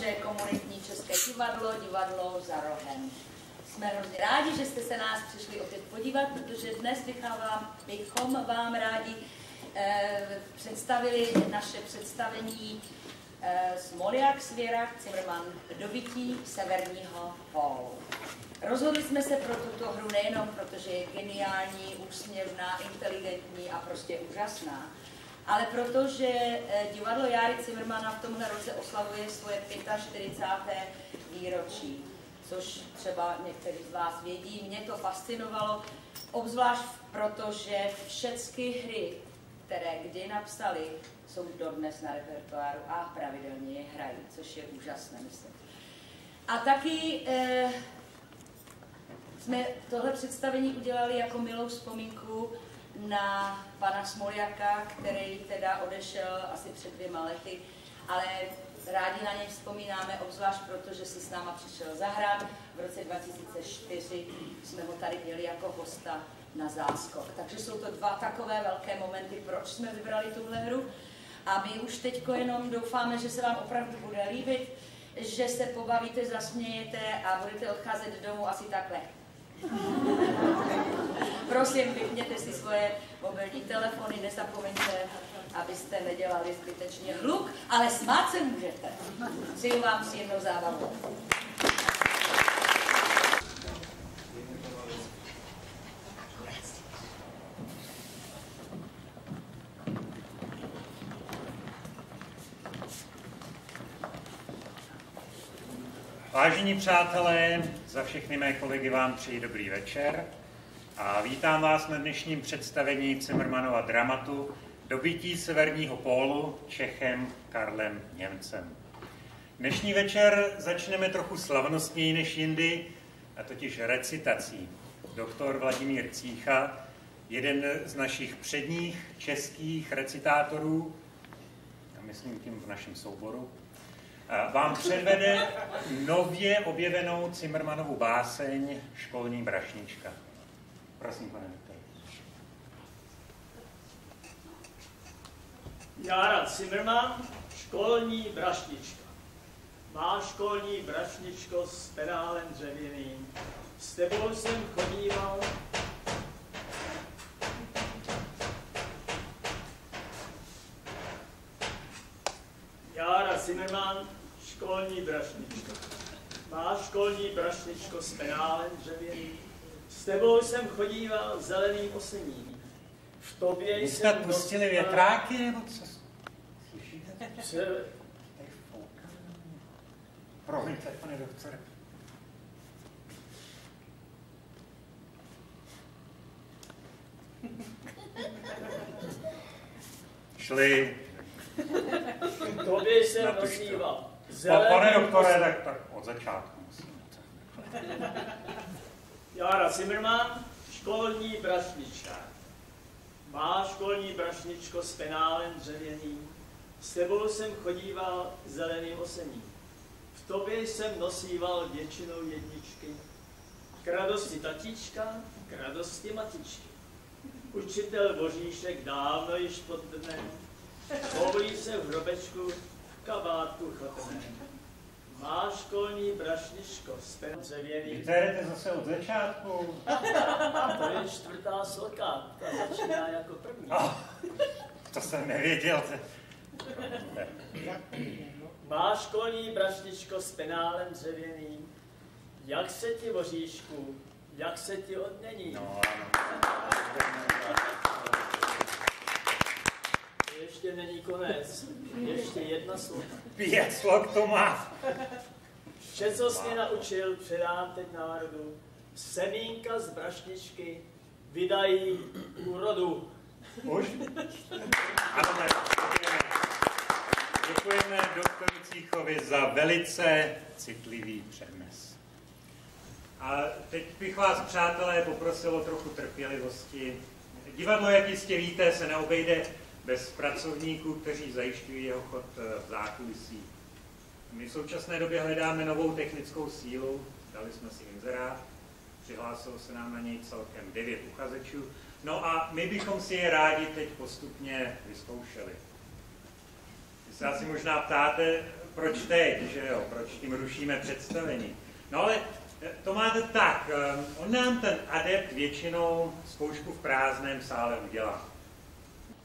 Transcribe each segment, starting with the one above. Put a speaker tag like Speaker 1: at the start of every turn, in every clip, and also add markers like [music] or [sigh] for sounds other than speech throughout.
Speaker 1: vaše komunitní české divadlo, divadlo za rohem. Jsme hrozně rádi, že jste se nás přišli opět podívat, protože dnes bychom, bychom vám rádi eh, představili naše představení eh, Smoliak, Svěrak, Zimmerman, dobytí severního pólu. Rozhodli jsme se pro tuto hru nejenom protože je geniální, úsměvná, inteligentní a prostě úžasná, ale protože eh, divadlo Járy Zimmermana v tomhle roce oslavuje svoje 45. výročí, což třeba někteří z vás vědí. Mě to fascinovalo, obzvlášť proto, že všechny hry, které kdy napsali, jsou dodnes na repertoáru a pravidelně je hrají, což je úžasné, myslím. A taky eh, jsme tohle představení udělali jako milou vzpomínku na pana Smoljaka, který teda odešel asi před dvěma lety, ale rádi na něj vzpomínáme, obzvlášť proto, že si s náma přišel zahrát. V roce 2004 jsme ho tady měli jako hosta na záskok. Takže jsou to dva takové velké momenty, proč jsme vybrali tuhle hru. A my už teď jenom doufáme, že se vám opravdu bude líbit, že se pobavíte, zasmějete a budete odcházet domů asi takhle. Prosím, vypněte si svoje mobilní telefony, nezapomeňte, abyste nedělali zbytečně hluk, ale smát se můžete. Přeju vám příjemnou zábavu.
Speaker 2: Vážení přátelé, za všechny mé kolegy vám přeji dobrý večer a vítám vás na dnešním představení Cimrmanova dramatu Dobytí severního pólu Čechem Karlem Němcem. Dnešní večer začneme trochu slavnostněji než jindy, a totiž recitací. Doktor Vladimír Cícha, jeden z našich předních českých recitátorů, myslím tím v našem souboru, vám předvede nově objevenou Cimrmanovu báseň Školní brašnička. Prosím, pane doktore.
Speaker 3: Jára Zimmerman, školní brašnička. Má školní brašničko s penálem dřevěným. S tebou jsem chodíval Jára Zimmerman, školní brašničko. Má školní brašničko s penálem dřevěným. S tebou jsem chodíval zeleným osením. V tobě
Speaker 2: Vy
Speaker 3: jsem...
Speaker 2: jste pustili
Speaker 3: dostal-
Speaker 2: větráky, nebo co? Slyšíte?
Speaker 3: Se-.
Speaker 2: Promiňte, pane doktore. Šli.
Speaker 3: V tobě jsem
Speaker 2: Napište. Pa, pane doktore, tak, tak od začátku musíme. [laughs]
Speaker 3: Jára Zimmerman, školní brašnička. Má školní brašničko s penálem dřevěným. S tebou jsem chodíval zeleným osením. V tobě jsem nosíval většinou jedničky. K radosti tatička, k radosti matičky. Učitel Božíšek dávno již pod dnem, se v hrobečku kabátku chlapném. Má školní brašničko s pen dřevěným.
Speaker 2: Vy to jedete zase od začátku. [laughs]
Speaker 3: To je čtvrtá sloka, ta začíná jako první.
Speaker 2: Oh, to jsem nevěděl.
Speaker 3: Má školní brašničko s penálem dřevěným, jak se ti voříšku, jak se ti odmění.
Speaker 2: No, ano.
Speaker 3: Ještě není konec, ještě jedna slova.
Speaker 2: Pět slok to má.
Speaker 3: Vše, co jsi mě naučil, předám teď národu. Semínka z brašničky vydají úrodu.
Speaker 2: Už? Ano. Děkujeme doktoru Cíchovi za velice citlivý přednes. A teď bych vás, přátelé, poprosil o trochu trpělivosti. Divadlo, jak jistě víte, se neobejde bez pracovníků, kteří zajišťují jeho chod eh, v zákulisí. My v současné době hledáme novou technickou sílu dali jsme si inzerát, přihlásilo se nám na něj celkem devět uchazečů, no a my bychom si je rádi teď postupně vyzkoušeli. Vy se asi možná ptáte, proč teď, že jo, proč tím rušíme představení. No ale to máte tak, eh, on nám ten adept většinou zkoušku v prázdném sále udělá.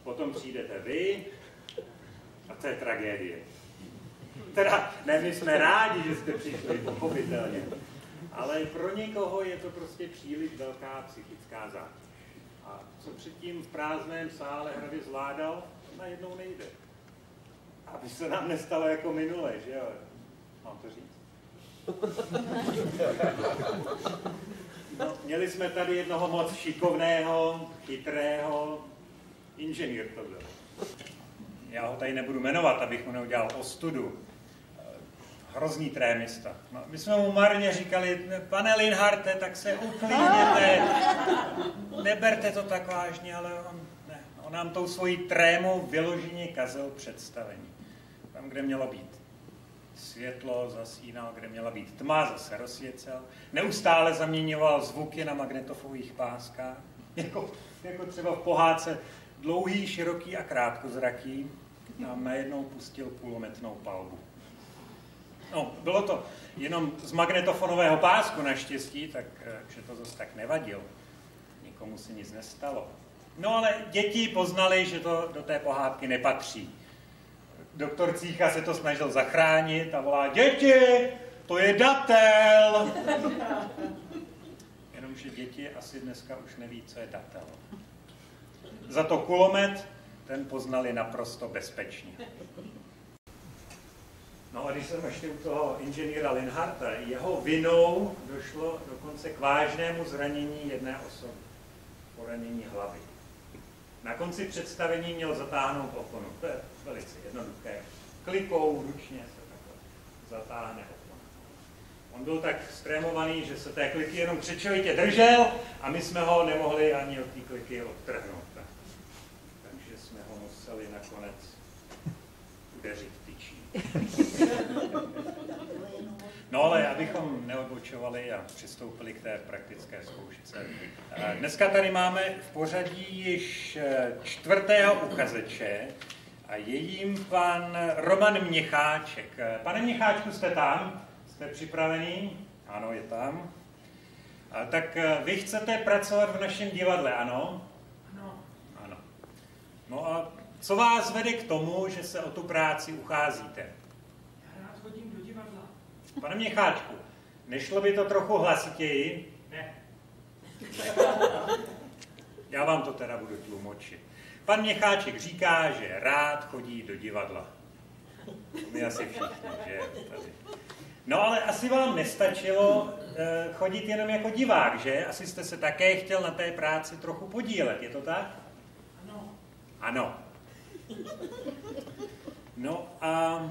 Speaker 2: Potom přijdete vy a to je tragédie. Teda, ne, my jsme rádi, že jste přišli, pochopitelně. Ale pro někoho je to prostě příliš velká psychická zátěž. A co předtím v prázdném sále hravě zvládal, najednou nejde. Aby se nám nestalo jako minule, že jo? Mám to říct? No, měli jsme tady jednoho moc šikovného, chytrého, inženýr to byl. Já ho tady nebudu jmenovat, abych mu neudělal ostudu. Hrozný trémista. No, my jsme mu marně říkali, pane Linharte, tak se uklidněte, neberte to tak vážně, ale on, ne, on nám tou svojí trémou vyloženě kazil představení. Tam, kde mělo být světlo, zasínal, kde měla být tma, zase rozsvěcel. Neustále zaměňoval zvuky na magnetofových páskách, [laughs] jako, jako třeba v pohádce dlouhý, široký a krátkozraký. A najednou pustil půlometnou palbu. No, bylo to jenom z magnetofonového pásku naštěstí, tak eh, to zase tak nevadilo. Nikomu se nic nestalo. No ale děti poznali, že to do té pohádky nepatří doktor Cícha se to snažil zachránit a volá, děti, to je datel. Jenomže děti asi dneska už neví, co je datel. Za to kulomet, ten poznali naprosto bezpečně. No a když jsem ještě u toho inženýra Linharta, jeho vinou došlo dokonce k vážnému zranění jedné osoby. Poranění hlavy. Na konci představení měl zatáhnout oponu. To je velice jednoduché. Klikou ručně se takhle zatáhne opona. On byl tak strémovaný, že se té kliky jenom křečovitě držel a my jsme ho nemohli ani od té kliky odtrhnout. Nakonec udeřit tyčí. No ale abychom neodbočovali a přistoupili k té praktické zkoušce. Eh, dneska tady máme v pořadí již eh, čtvrtého uchazeče a je jim pan Roman Měcháček. Eh, pane Měcháčku, jste tam? Jste připravený? Ano, je tam. A tak vy chcete pracovat v našem divadle, ano?
Speaker 4: Ano.
Speaker 2: Ano. No a co vás vede k tomu, že se o tu práci ucházíte? Pane Měcháčku, nešlo by to trochu hlasitěji?
Speaker 4: Ne. [laughs]
Speaker 2: Já vám to teda budu tlumočit. Pan Měcháček říká, že rád chodí do divadla. My asi všichni, že? Tady. No ale asi vám nestačilo eh, chodit jenom jako divák, že? Asi jste se také chtěl na té práci trochu podílet, je to tak?
Speaker 4: Ano.
Speaker 2: Ano. No a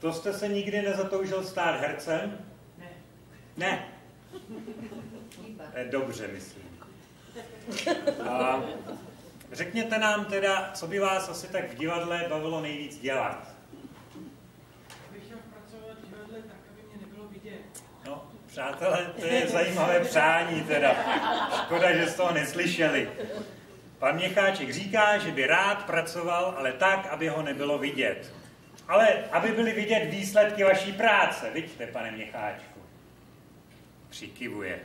Speaker 2: to jste se nikdy nezatoužil stát hercem?
Speaker 4: Ne.
Speaker 2: Ne. Dobře, myslím. A řekněte nám teda, co by vás asi tak v divadle bavilo nejvíc dělat?
Speaker 4: Abych chtěl pracovat v divadle tak, aby mě nebylo vidět.
Speaker 2: No, přátelé, to je zajímavé přání teda. Škoda, že z toho neslyšeli. Pan Měcháček říká, že by rád pracoval, ale tak, aby ho nebylo vidět. Ale aby byly vidět výsledky vaší práce, vidíte, pane Měcháčku. Přikivuje.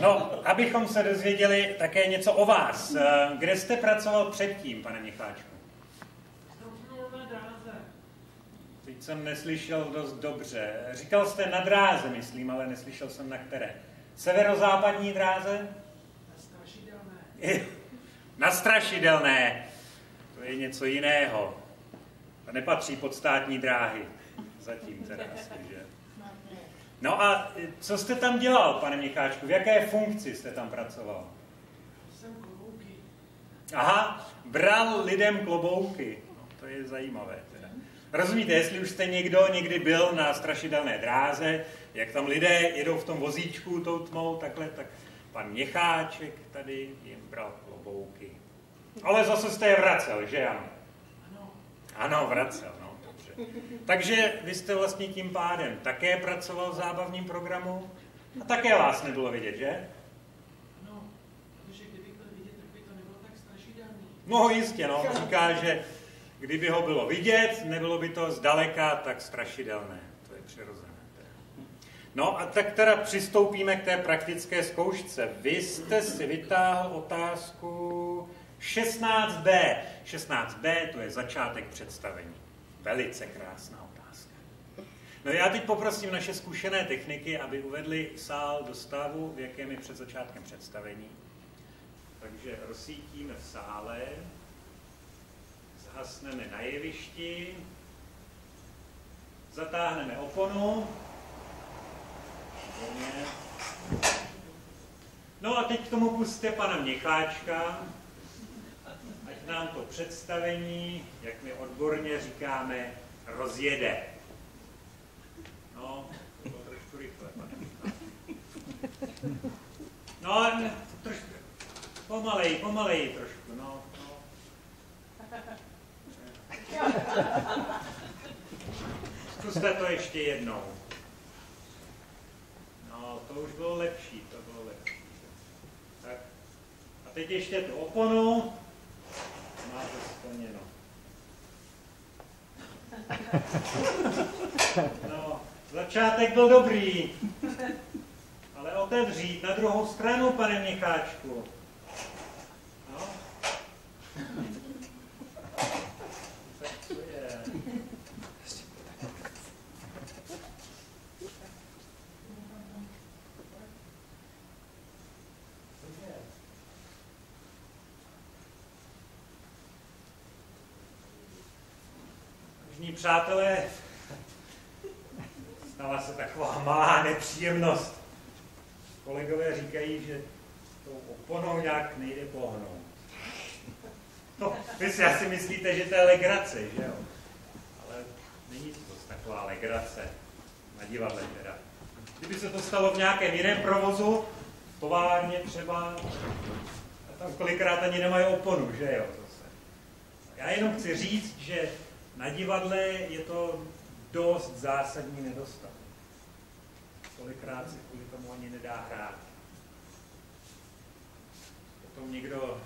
Speaker 2: No, abychom se dozvěděli také něco o vás. Kde jste pracoval předtím, pane Měcháčku? Teď jsem neslyšel dost dobře. Říkal jste na dráze, myslím, ale neslyšel jsem na které. Severozápadní dráze?
Speaker 4: Na strašidelné.
Speaker 2: Na strašidelné. To je něco jiného. To nepatří pod státní dráhy. Zatím teda asi, že? No a co jste tam dělal, pane Micháčku? V jaké funkci jste tam pracoval?
Speaker 4: Jsem klobouky.
Speaker 2: Aha, bral lidem klobouky. No, to je zajímavé teda. Rozumíte, jestli už jste někdo někdy byl na strašidelné dráze, jak tam lidé jedou v tom vozíčku tou tmou, takhle, tak pan Měcháček tady jim bral klobouky. Ale zase jste je vracel, že ano?
Speaker 4: Ano.
Speaker 2: Ano, vracel, no, dobře. Takže vy jste vlastně tím pádem také pracoval v zábavním programu a také vás nebylo vidět, že?
Speaker 4: No, protože kdybych byl vidět, tak by to nebylo tak strašidelný.
Speaker 2: No jistě, no. Říká, že kdyby ho bylo vidět, nebylo by to zdaleka tak strašidelné. To je přirozené. No a tak teda přistoupíme k té praktické zkoušce. Vy jste si vytáhl otázku 16b. 16b to je začátek představení. Velice krásná otázka. No já teď poprosím naše zkušené techniky, aby uvedli sál do stavu, v jakém je před začátkem představení. Takže rozsvítíme v sále, zhasneme na jevišti, zatáhneme oponu. No a teď k tomu puste pana Měcháčka, ať nám to představení, jak my odborně říkáme, rozjede. No, to bylo trošku rychle, pane. No, trošku, pomalej, pomalej trošku, no, no. Zkuste to ještě jednou. No, to už bylo lepší, to bylo lepší. Tak. A teď ještě tu oponu. Máte splněno. [laughs] No, začátek byl dobrý. Ale otevřít na druhou stranu, pane Micháčku. No. Tak co je? Co je? Vážení přátelé, stala se taková malá nepříjemnost. Kolegové říkají, že tou oponou nějak nejde pohnout. No, vy si asi myslíte, že to je legrace, že jo? Ale není to taková legrace na divadle teda. Kdyby se to stalo v nějakém jiném provozu, továrně třeba, a tam kolikrát ani nemají oponu, že jo? Zase. Já jenom chci říct, že na divadle je to dost zásadní nedostatek. Kolikrát se kvůli tomu ani nedá hrát. Potom někdo,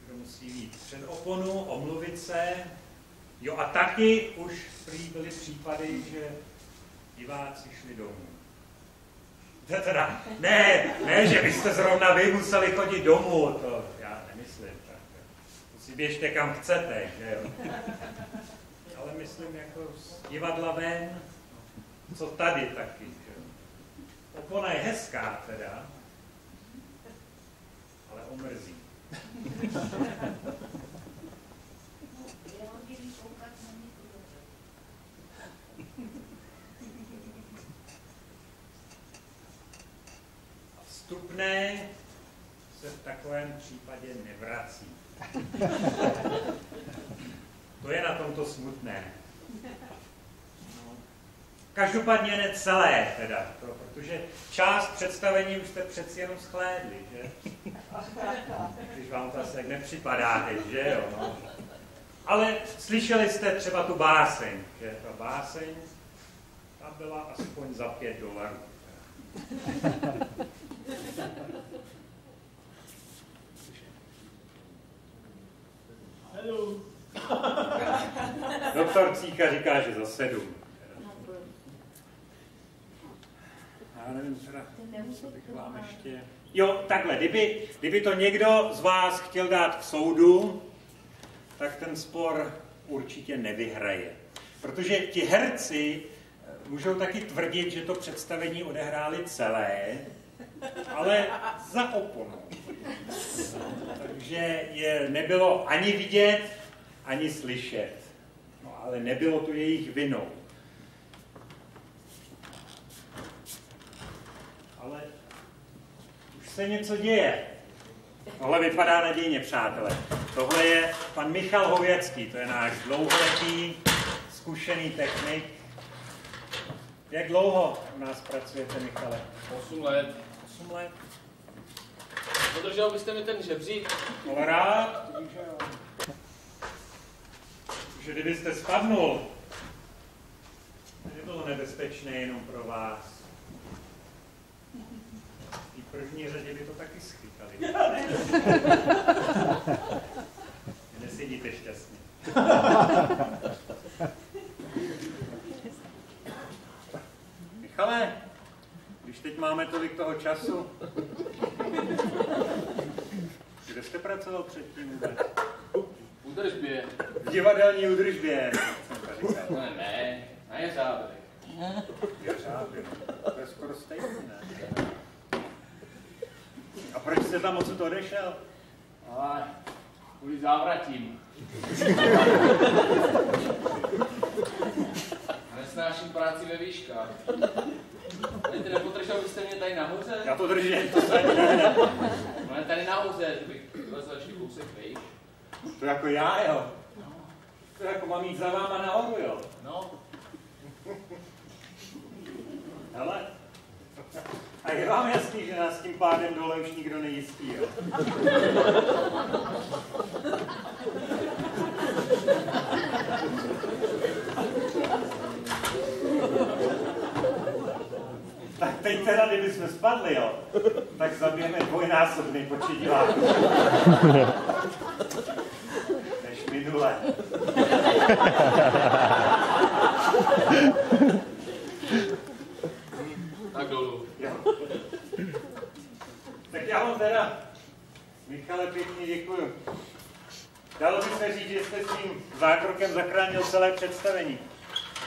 Speaker 2: někdo musí jít před oponu, omluvit se. Jo a taky už byly případy, že diváci šli domů. Teda, ne, ne, že byste zrovna vy museli chodit domů, to já nemyslím. Tak, to si běžte kam chcete, že jo. Ale myslím jako z divadla ven, co tady taky, že jo. Opona je hezká teda, ale omrzí. Vstupné se v takovém případě nevrací. To je na tomto smutné. Každopádně ne celé teda, to, protože část představení už jste přeci jenom schlédli, že? Když vám to asi tak nepřipadá teď, že jo? No. Ale slyšeli jste třeba tu báseň, že ta báseň, ta byla aspoň za pět dolarů. Doktor Cíka říká, že za sedm. Já nevím, teda, co bych vám ještě... Jo, takhle, kdyby, kdyby to někdo z vás chtěl dát k soudu, tak ten spor určitě nevyhraje. Protože ti herci eh, můžou taky tvrdit, že to představení odehráli celé, ale za oponou. Takže je nebylo ani vidět, ani slyšet. No, ale nebylo to jejich vinou. Ale už se něco děje. Tohle vypadá nadějně, přátelé. Tohle je pan Michal Hověcký, to je náš dlouholetý, zkušený technik. Jak dlouho u nás pracujete, Michale?
Speaker 5: 8 let.
Speaker 2: 8 let.
Speaker 5: Podržel byste mi ten žebřík?
Speaker 2: Ale rád, to víš, že jo. že kdybyste spadnul, nebylo nebezpečné jenom pro vás. V první řadě by to taky schytali. [laughs] Nesedíte šťastně. Michale, když teď máme tolik toho času, kde jste pracoval předtím vůbec?
Speaker 5: Udržbě.
Speaker 2: V divadelní údržbě.
Speaker 5: No ne, na jeřábek.
Speaker 2: Jeřábě. To je skoro stejný, ne? A proč jste tam odsud odešel?
Speaker 5: Ale kvůli závratím. A nesnáším práci ve výškách. Víte, nepotržel byste mě tady nahoře?
Speaker 2: Já to držím, to se ne, ne.
Speaker 5: No ne tady nahoře, že bych vylezl ještě kousek vejš.
Speaker 2: To jako já, jo. To jako mám jít za váma nahoru, jo.
Speaker 5: No,
Speaker 2: Hele. A je vám jasný, že nás tím pádem dole už nikdo nejistí, jo? Tak teď teda, kdybychom spadli, jo, tak zabijeme dvojnásobný počet diváků. Než minule.
Speaker 5: tak dolů.
Speaker 2: Jo. Tak já vám teda, Michale, pěkně děkuju. Dalo by se říct, že jste s tím zákrokem zachránil celé představení.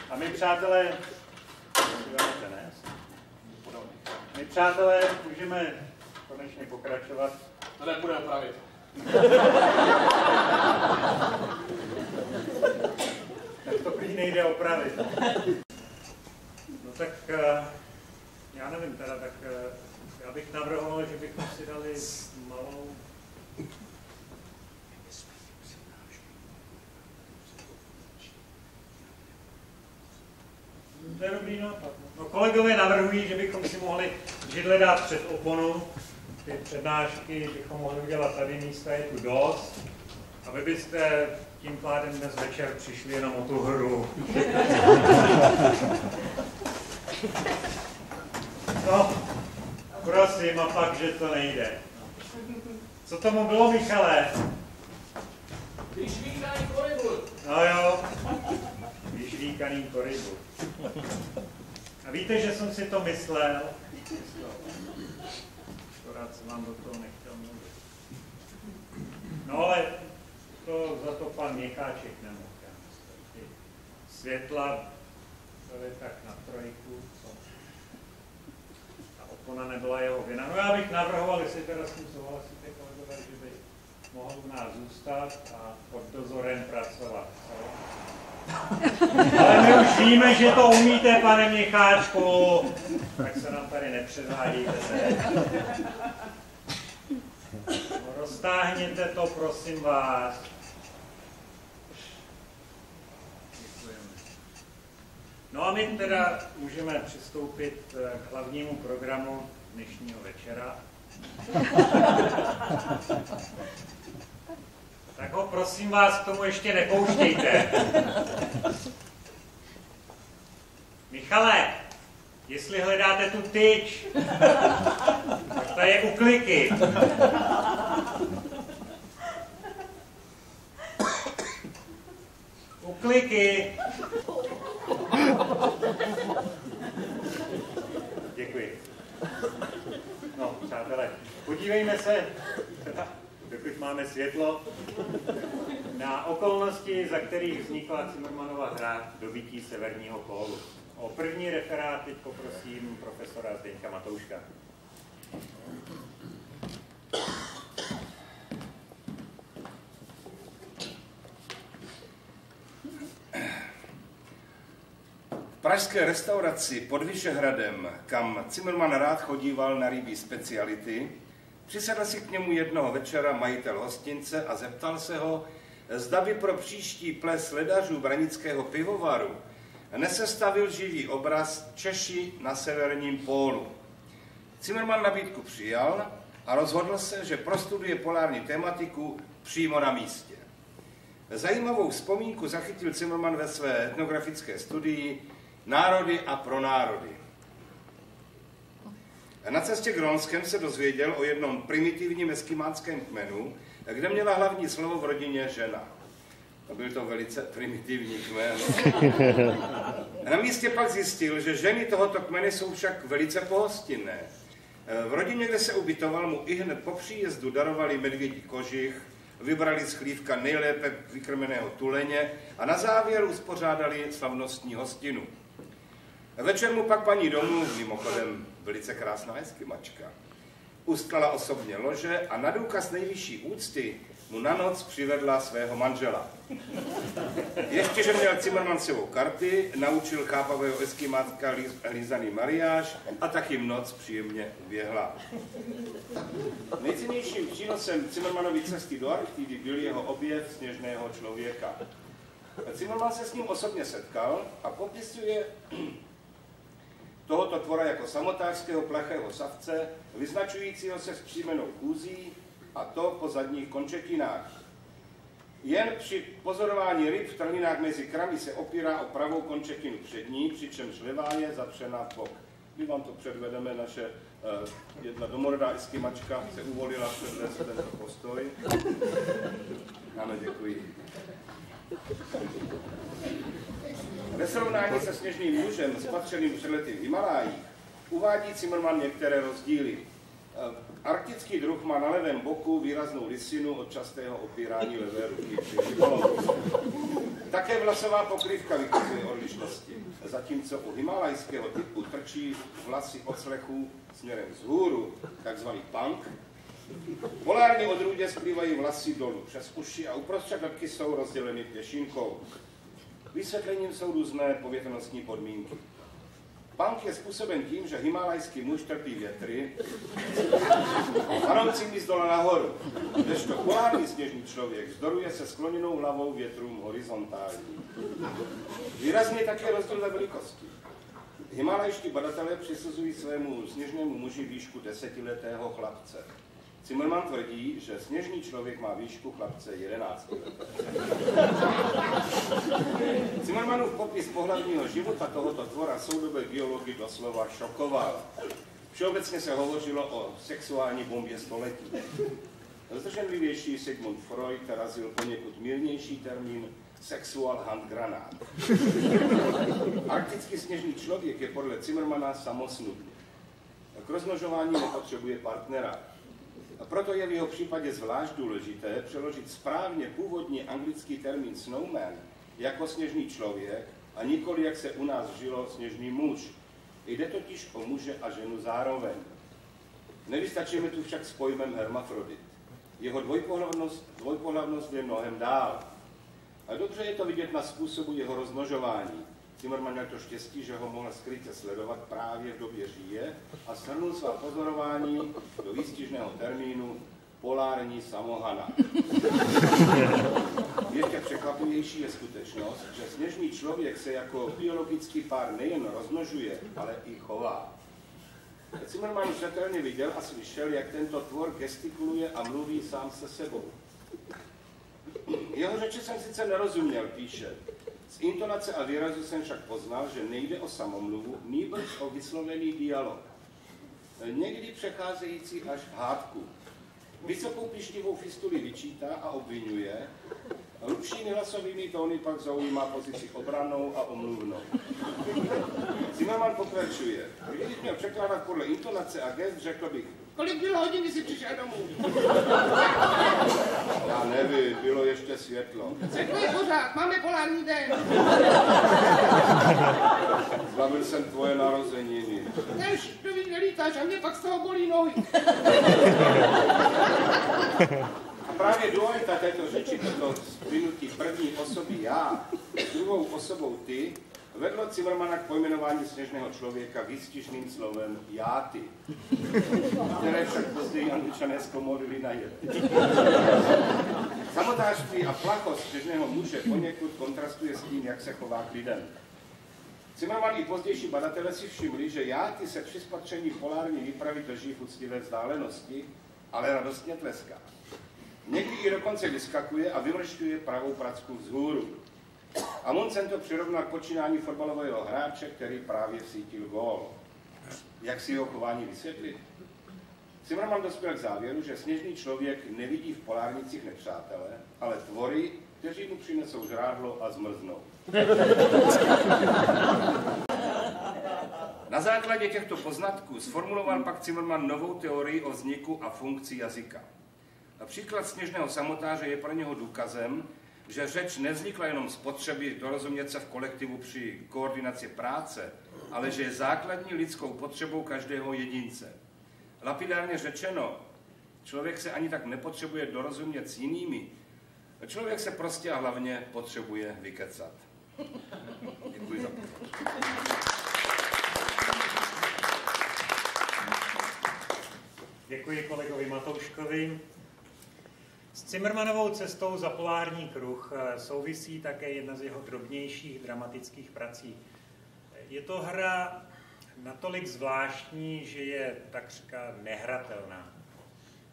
Speaker 2: A my, přátelé? My, přátelé, můžeme konečně pokračovat.
Speaker 5: To nepůjde opravit.
Speaker 2: Tak to prý nejde opravit. No tak, eh, já nevím teda, tak eh, já bych navrhoval, že bychom si dali malou To je dobrý nápad. no. Kolegové navrhují, že bychom si mohli židle dát před oponu, ty přednášky bychom mohli udělat tady, místa je tu dost, a vy byste tím pádem dnes večer přišli jenom o tu hru. [laughs] No, prosím, a pak, že to nejde. Co tomu bylo, Michale?
Speaker 5: Když víkají koribul.
Speaker 2: No jo, vyžvíkaný korybu. A víte, že jsem si to myslel? Akorát jsem vám do toho nechtěl mluvit. No ale to za to pan Měcháček nemohl. Světla byly tak na trojku, opona nebyla jeho vina. No já bych navrhoval, jestli teda s tím souhlasíte, kolegové, že by mohl u nás zůstat a pod dozorem pracovat. Co? Ale my už víme, že to umíte, pane Měcháčku, tak se nám tady nepředhádějte. No, roztáhněte to, prosím vás. No a my teda můžeme přistoupit eh, k hlavnímu programu dnešního večera. [laughs] Tak ho prosím vás k tomu ještě nepouštějte. Michale, jestli hledáte tu tyč, tak ta je u kliky. U kliky. Děkuji. No, přátelé, podívejme se, dokud máme světlo, na okolnosti, za kterých vznikla Cimrmanova hra dobytí severního pólu. O první referát teď poprosím profesora Zdeňka Matouška.
Speaker 6: Pražské restauraci pod Vyšehradem, kam Zimmerman rád chodíval na rybí speciality, přisedl si k němu jednoho večera majitel hostince a zeptal se ho, zda by pro příští ples ledařů Branického pivovaru nesestavil živý obraz Češi na severním pólu. Zimmerman nabídku přijal a rozhodl se, že prostuduje polární tematiku přímo na místě. Zajímavou vzpomínku zachytil Zimmermann ve své etnografické studii Národy a pro národy. Na cestě k Ronskem se dozvěděl o jednom primitivním eskimánském kmenu, kde měla hlavní slovo v rodině žena. A byl to velice primitivní kmen. [laughs] Na místě pak zjistil, že ženy tohoto kmene jsou však velice pohostinné. V rodině, kde se ubytoval, mu i hned po příjezdu darovali medvědí kožich, vybrali z chlívka nejlépe vykrmeného tuleně a na závěr uspořádali slavnostní hostinu. Večer mu pak paní domů, mimochodem velice krásná eskimačka, ustlala osobně lože a na důkaz nejvyšší úcty mu na noc přivedla svého manžela. Ještě, že měl Zimmermann sebou karty, naučil chápavého eskimátka lízaný mariáš a tak jim noc příjemně uběhla. Nejcennějším přínosem Zimmermannovy cesty do Arktidy byl jeho objev sněžného člověka. Zimmermann se s ním osobně setkal a popisuje tohoto tvora jako samotářského plachého savce, vyznačujícího se s příjmenou kůzí, a to po zadních končetinách. Jen při pozorování ryb v trhlinách mezi kramy se opírá o pravou končetinu přední, přičemž levá je zapřena bok. My vám to předvedeme, naše uh, jedna domorodá eskimačka se uvolila předvést tento postoj. Ano, děkuji. Ve srovnání se sněžným mužem spatřeným před lety v Himalájích uvádí Zimmermann některé rozdíly. Eh, arktický druh má na levém boku výraznou lisinu od častého opírání levé ruky Také vlasová pokrývka vykazuje odlišnosti, zatímco u himalajského typu trčí vlasy od slechu směrem vzhůru, takzvaný punk. Polární odrůdě splývají vlasy dolů přes uši a uprostřed hrdky jsou rozděleny pěšinkou. Vysvětlením jsou různé povětrnostní podmínky. Punk je způsoben tím, že himalajský muž trpí větry a mi z dola nahoru, kdežto polární sněžný člověk vzdoruje se skloněnou hlavou větrům horizontální. Výrazně také rozdíl ve velikosti. Himalajští badatelé přisuzují svému sněžnému muži výšku desetiletého chlapce. Zimmermann tvrdí, že sněžný člověk má výšku chlapce 11 let. Zimmermannův popis pohlavního života tohoto tvora soudobé biologii doslova šokoval. Všeobecně se hovořilo o sexuální bombě století. Zdrženlivější Sigmund Freud razil poněkud mírnější termín sexual hand granát. Arktický sněžný člověk je podle Zimmermana samosnudný. K rozmnožování nepotřebuje partnera. A proto je v jeho případě zvlášť důležité přeložit správně původní anglický termín snowman jako sněžný člověk a nikoli, jak se u nás žilo, sněžný muž. Jde totiž o muže a ženu zároveň. Nevystačíme tu však s pojmem hermafrodit. Jeho dvojpohlavnost, dvojpohlavnost je mnohem dál. A dobře je to vidět na způsobu jeho rozmnožování. Zimmermann měl to štěstí, že ho mohl skrytě sledovat právě v době říje a shrnul svá pozorování do výstižného termínu polární samohana. Ještě překvapivější je skutečnost, že sněžný člověk se jako biologický pár nejen rozmnožuje, ale i chová. Zimmermann zřetelně viděl a slyšel, jak tento tvor gestikuluje a mluví sám se sebou. Jeho řeči jsem sice nerozuměl, píše, z intonace a výrazu jsem však poznal, že nejde o samomluvu, nýbrž o vyslovený dialog. Někdy přecházející až hádku. Vysokou pištivou fistuli vyčítá a obvinuje, hlubšími hlasovými tóny pak zaujímá pozici obranou a omluvnou. Zimmermann pokračuje. Kdybych měl překládat podle intonace a gest, řekl bych, Kolik bylo hodin, když jsi přišel domů? Já nevím, bylo ještě světlo.
Speaker 7: Světlo je pořád, máme polární den.
Speaker 6: Zbavil jsem tvoje narozeniny.
Speaker 7: Ne, víc nelítáš a mě pak z toho bolí nohy.
Speaker 6: A právě dualita této řeči, toto splynutí první osoby já, druhou osobou ty, vedlo Zimmermana k pojmenování sněžného člověka výstižným slovem játy, které však později angličané zkomodili na jed. Samotářství a plachost sněžného muže poněkud kontrastuje s tím, jak se chová k lidem. Zimmerman i pozdější badatelé si všimli, že játy se při spatření polární výpravy drží v úctivé vzdálenosti, ale radostně tleská. Někdy i dokonce vyskakuje a vymršťuje pravou pracku vzhůru. Amundsen to přirovnal k počínání fotbalového hráče, který právě vsítil gól. Jak si jeho chování vysvětlit? Zimmermann dospěl k závěru, že sněžný člověk nevidí v polárnicích nepřátele, ale tvory, kteří mu přinesou žrádlo a zmrznou. Na základě těchto poznatků sformuloval pak Zimmermann novou teorii o vzniku a funkci jazyka. Příklad sněžného samotáře je pro něho důkazem, že řeč nevznikla jenom z potřeby dorozumět se v kolektivu při koordinaci práce, ale že je základní lidskou potřebou každého jedince. Lapidárně řečeno, člověk se ani tak nepotřebuje dorozumět s jinými, člověk se prostě a hlavně potřebuje vykecat. Děkuji za pozornost.
Speaker 2: Děkuji kolegovi Matouškovi. S Cimrmanovou cestou za polární kruh eh, souvisí také jedna z jeho drobnějších dramatických prací. Je to hra natolik zvláštní, že je takřka nehratelná.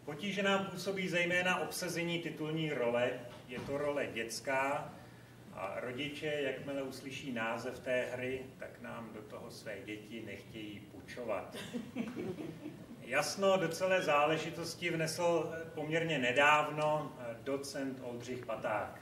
Speaker 2: Potíže nám působí zejména obsazení titulní role. Je to role dětská a rodiče, jakmile uslyší název té hry, tak nám do toho své děti nechtějí půjčovat. Jasno do celé záležitosti vnesl poměrně nedávno eh, docent Oldřich Paták.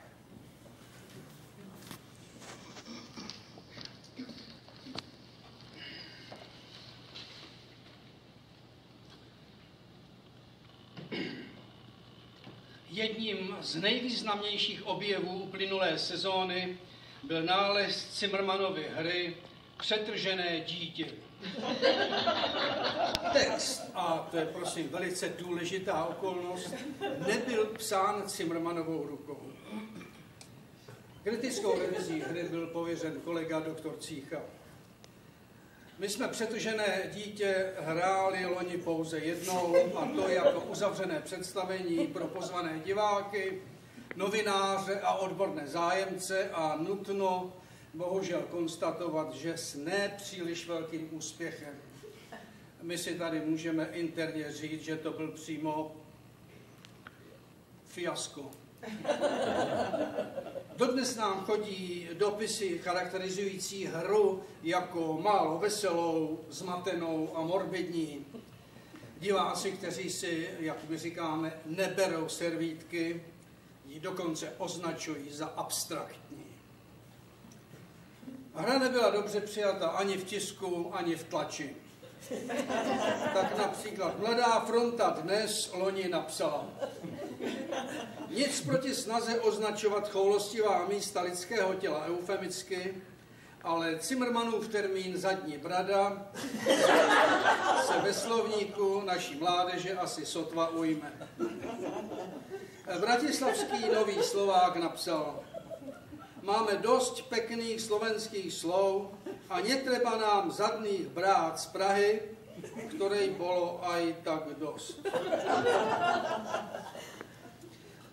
Speaker 8: Jedním z nejvýznamnějších objevů uplynulé sezóny byl nález Zimmermanovy hry Přetržené dítě. Text, a to je prosím velice důležitá okolnost, nebyl psán Cimrmanovou rukou. Kritickou revizí hry byl pověřen kolega doktor Cícha. My jsme přetržené dítě hráli loni pouze jednou, a to jako uzavřené představení pro pozvané diváky, novináře a odborné zájemce a nutno bohužel konstatovat, že s nepříliš velkým úspěchem. My si tady můžeme interně říct, že to byl přímo fiasko. Dodnes nám chodí dopisy charakterizující hru jako málo veselou, zmatenou a morbidní. Diváci, kteří si, jak my říkáme, neberou servítky, ji dokonce označují za abstraktní. Hra nebyla dobře přijata ani v tisku, ani v tlači. Tak například Mladá fronta dnes loni napsala. Nic proti snaze označovat choulostivá místa lidského těla eufemicky, ale Zimmermanův termín zadní brada se ve slovníku naší mládeže asi sotva ujme. Bratislavský nový Slovák napsal, máme dosť pekných slovenských slov a netreba nám zadných brát z Prahy, ktorej bolo aj tak dosť.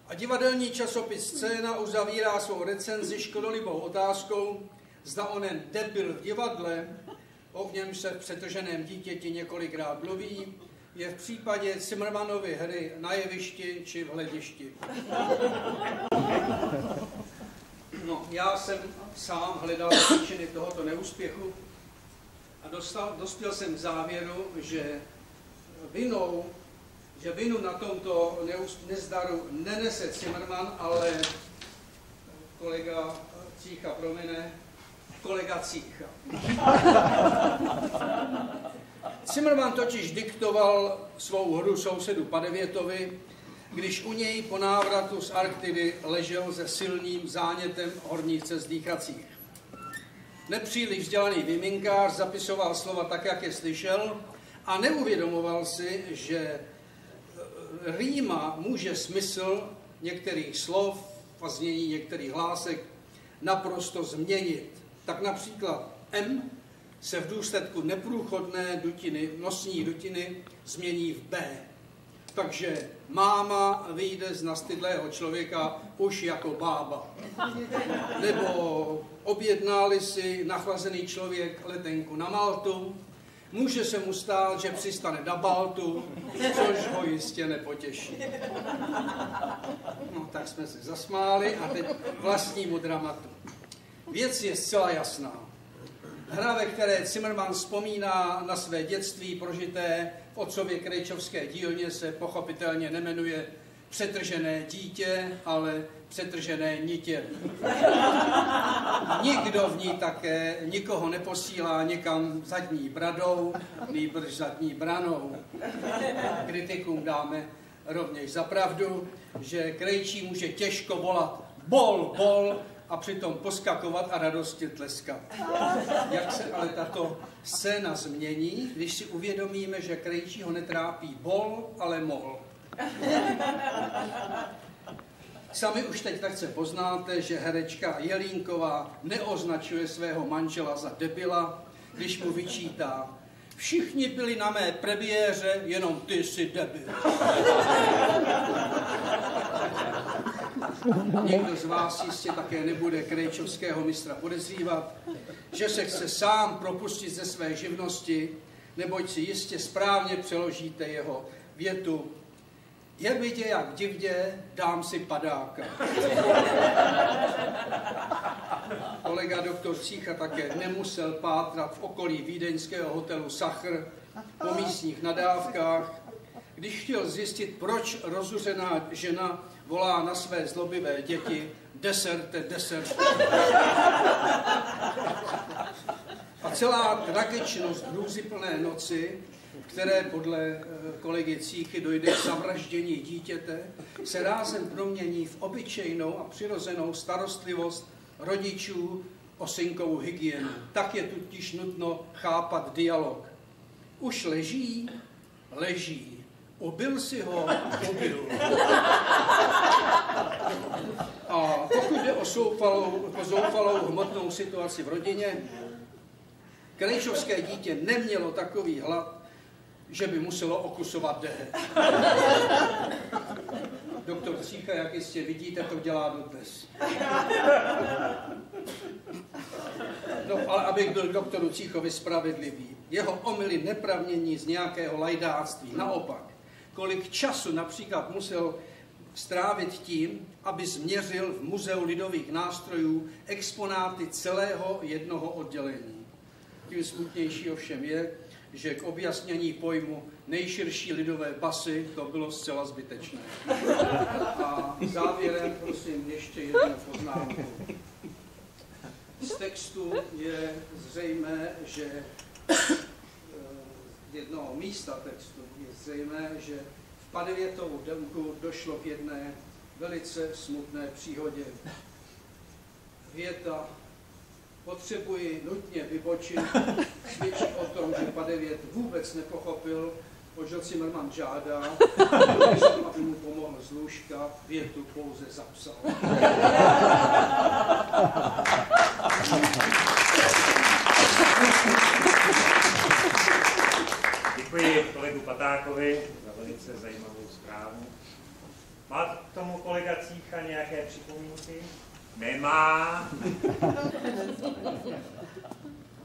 Speaker 8: A divadelní časopis Scéna uzavírá svou recenzi škodolibou otázkou, zda onen debil v divadle, o něm se v přetrženém dítěti několikrát mluví, je v případě Zimmermanovy hry na jevišti či v hledišti. No, já jsem sám hledal příčiny tohoto neúspěchu a dostal, dospěl jsem k závěru, že vinou, že vinu na tomto nezdaru nenese Zimmerman, ale kolega Cícha promine, kolega Cícha. Zimmerman totiž diktoval svou hru sousedu Padevětovi, když u něj po návratu z Arktidy ležel se silným zánětem horních cest dýchacích. Nepříliš vzdělaný vyminkář zapisoval slova tak, jak je slyšel a neuvědomoval si, že e, rýma může smysl některých slov a znění některých hlásek naprosto změnit. Tak například M se v důsledku neprůchodné dutiny, nosní dutiny změní v B. Takže máma vyjde z nastydlého člověka už jako bába. Nebo objednali si nachlazený člověk letenku na Maltu Může se mu stát, že přistane na Baltu, což ho jistě nepotěší. No, tak jsme se zasmáli a teď vlastnímu dramatu. Věc je zcela jasná. Hra, ve které Zimmerman vzpomíná na své dětství prožité v otcově krejčovské dílně, se pochopitelně nemenuje Přetržené dítě, ale přetržené nitě. Nikdo v ní také nikoho neposílá někam zadní bradou, nýbrž zadní branou. Kritikům dáme rovněž za pravdu, že krejčí může těžko volat bol, bol a přitom poskakovat a radosti tleskat. Jak se ale tato scéna změní, když si uvědomíme, že krejčí ho netrápí bol, ale mol. Sami už teď tak se poznáte, že herečka Jelínková neoznačuje svého manžela za debila, když mu vyčítá, všichni byli na mé premiéře, jenom ty jsi debil. [laughs] Někdo z vás jistě také nebude krejčovského mistra podezřívat, že se chce sám propustit ze své živnosti, neboť si jistě správně přeložíte jeho větu je vidět, jak divdě, dám si padáka. [laughs] Kolega doktor Cícha také nemusel pátrat v okolí vídeňského hotelu Sachr po místních nadávkách, když chtěl zjistit, proč rozuřená žena volá na své zlobivé děti deserte, deserte. A celá tragičnost hrůzyplné noci které podle eh, kolegy Cíchy dojde k zavraždění dítěte, se rázem promění v obyčejnou a přirozenou starostlivost rodičů o synkovou hygienu. Tak je totiž nutno chápat dialog. Už leží, leží. Ubil si ho, ubil. A pokud jde o zoufalou, o zoufalou hmotnou situaci v rodině, Krejčovské dítě nemělo takový hlad, že by muselo okusovat dehe. Doktor Cícha, jak jistě vidíte, to dělá dodnes. No, ale abych byl doktoru Cíchovi spravedlivý, jeho omily nepravnění z nějakého lajdáctví. Naopak, kolik času například musel strávit tím, aby změřil v Muzeu lidových nástrojů exponáty celého jednoho oddělení. Tím smutnější ovšem je, že k objasnění pojmu nejširší lidové basy to bylo zcela zbytečné. A závěrem prosím ještě jednu poznámku. Z textu je zřejmé, že jednoho místa textu je zřejmé, že v Padevětovou demku došlo k jedné velice smutné příhodě. Věta potřebuji nutně vybočit, svědčí o tom, že Padevět vůbec nepochopil, oč ho Zimmerman žádá, aby mu pomohl z lůžka, větu pouze zapsal.
Speaker 2: Děkuji kolegu Patákovi za velice zajímavou zprávu. Má k tomu kolega Cícha nějaké připomínky? Nemá. [laughs]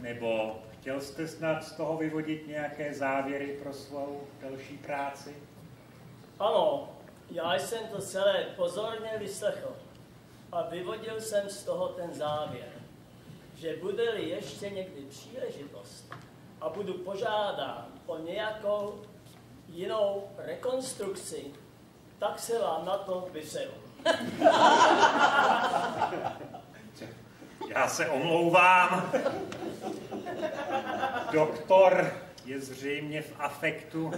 Speaker 2: Nebo chtěl jste snad z toho vyvodit nějaké závěry pro svou další práci?
Speaker 3: Ano, já jsem to celé pozorně vyslechl a vyvodil jsem z toho ten závěr, že bude-li ještě někdy příležitost a budu požádán o nějakou jinou rekonstrukci, tak se vám na to vyseru.
Speaker 2: Já se omlouvám. Doktor je zřejmě v afektu.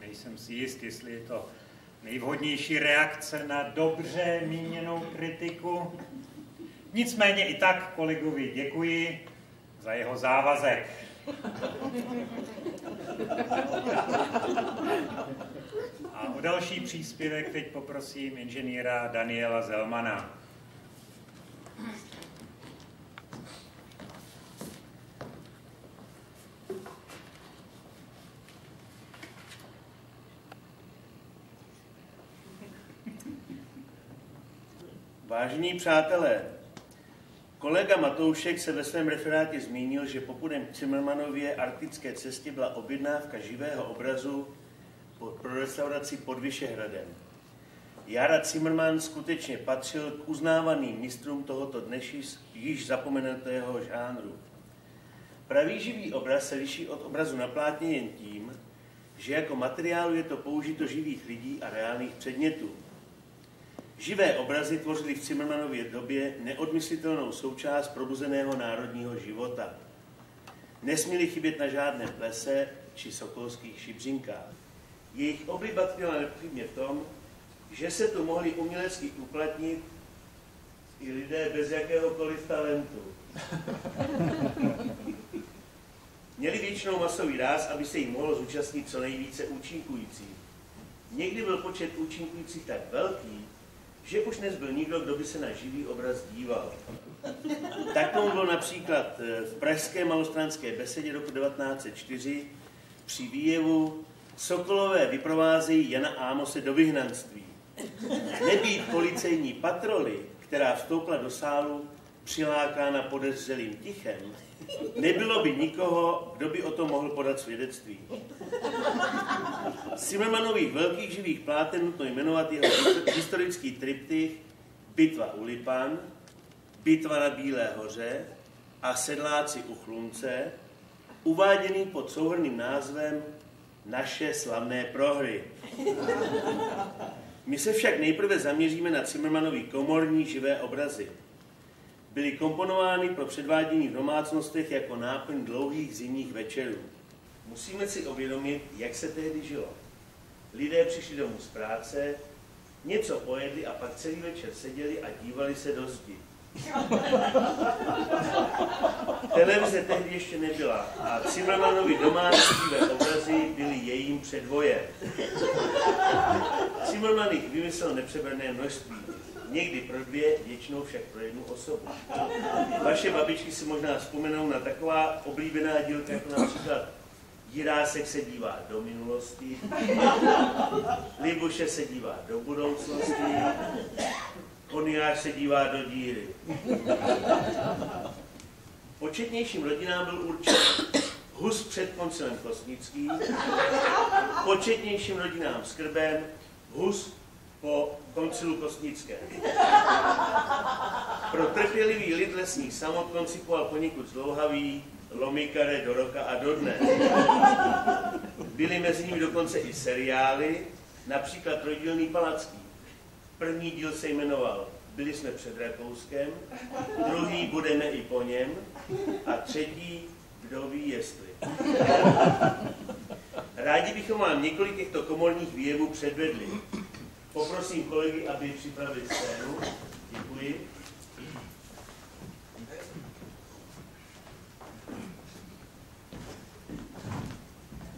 Speaker 2: Nejsem si jist, jestli je to nejvhodnější reakce na dobře míněnou kritiku. Nicméně i tak kolegovi děkuji za jeho závazek. A o další příspěvek teď poprosím inženýra Daniela Zelmana.
Speaker 9: Vážení přátelé, Kolega Matoušek se ve svém referátě zmínil, že popudem k Cimmermanově arktické cestě byla objednávka živého obrazu pro restauraci pod Vyšehradem. Jara Zimmerman skutečně patřil k uznávaným mistrům tohoto dnes již zapomenutého žánru. Pravý živý obraz se liší od obrazu na plátně jen tím, že jako materiálu je to použito živých lidí a reálných předmětů. Živé obrazy tvořily v Zimmermanově době neodmyslitelnou součást probuzeného národního života. Nesměli chybět na žádné plese či sokolských šibřinkách. Jejich obliba tkvěla nepochybně v tom, že se tu mohli umělecky uplatnit i lidé bez jakéhokoliv talentu. Měli většinou masový ráz, aby se jim mohlo zúčastnit co nejvíce účinkujících. Někdy byl počet účinkujících tak velký, že už nezbyl nikdo, kdo by se na živý obraz díval. Tak tomu bylo například eh, v pražské malostranské besedě roku 1904 při výjevu Sokolové vyprovázejí Jana Ámose do vyhnanství. Nebýt policejní patroly, která vstoupila do sálu, přilákána podezřelým tichem, nebylo by nikoho, kdo by o tom mohl podat svědectví. Zimmermanových velkých živých pláten nutno jmenovat jeho historický triptych Bitva u Lipan, Bitva na Bílé hoře a Sedláci u Chlumce, uváděný pod souhrným názvem Naše slavné prohry. My se však nejprve zaměříme na Zimmermanový komorní živé obrazy. Byly komponovány pro předvádění v domácnostech jako náplň dlouhých zimních večerů. Musíme si uvědomit, jak se tehdy žilo. Lidé přišli domů z práce, něco pojedli a pak celý večer seděli a dívali se do zdi. Televize tehdy ještě nebyla a Zimmermanovi domácí obrazy byly jejím předvojem. Zimmerman jich vymyslel nepřeberné množství. Někdy pro dvě, většinou však pro jednu osobu. Vaše babičky si možná vzpomenou na taková oblíbená dílka, jako například Jirásek se dívá do minulosti, Libuše se dívá do budoucnosti, Koniář se dívá do díry. Početnějším rodinám byl určen Hus před koncilem Kosnický, početnějším rodinám s krbem Hus po koncilu Kosnické. Pro trpělivý lid lesní samot koncipoval poněkud zdlouhavý Lomikare do roka a do dne. Byly mezi nimi dokonce i seriály, například trojdílný Palacký. První díl se jmenoval Byli jsme před Rakouskem, druhý Budeme i po něm a třetí Kdo ví jestli. Rádi bychom vám několik těchto komorních výjevů předvedli. Poprosím kolegy, aby připravili scénu. Děkuji.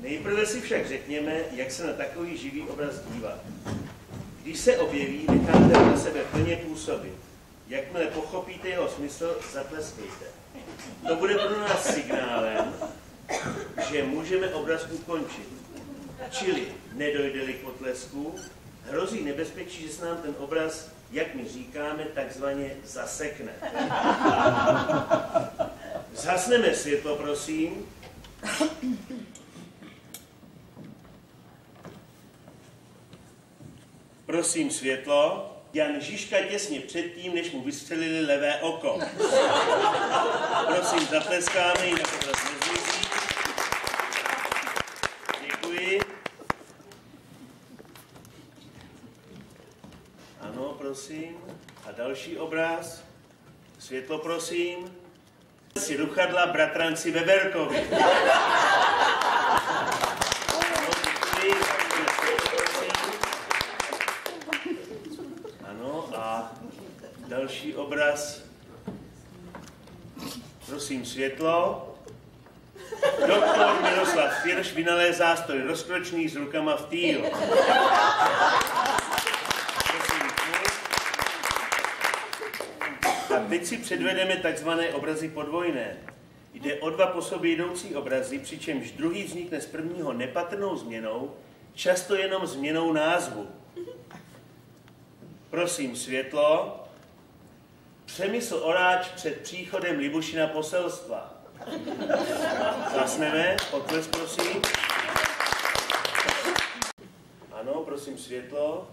Speaker 9: Nejprve si však řekněme, jak se na takový živý obraz dívat. Když se objeví, necháte na sebe plně působit. Jakmile pochopíte jeho smysl, zatleskejte. To bude pro nás signálem, že můžeme obraz ukončit. Čili nedojde-li k potlesku, hrozí nebezpečí, že se nám ten obraz, jak my říkáme, takzvaně zasekne. [laughs] Zhasneme světlo, prosím. Prosím světlo. Jan Žižka těsně předtím, než mu vystřelili levé oko. [laughs] Prosím, zatleskáme, jinak nezmizí. Děkuji. Ano, prosím. A další obraz. Světlo, prosím. Si ruchadla bratranci Weberkovi. Další obraz. Prosím světlo. Doktor Miroslav Firš vynalézá stroj rozkročný s rukama v týl. A teď si předvedeme takzvané obrazy podvojné. Jde o dva po sobě jdoucí obrazy, přičemž druhý vznikne z prvního nepatrnou změnou, často jenom změnou názvu. Prosím světlo. Přemysl Oráč před příchodem Libušina poselstva. Zasneme, potles prosím. Ano, prosím světlo.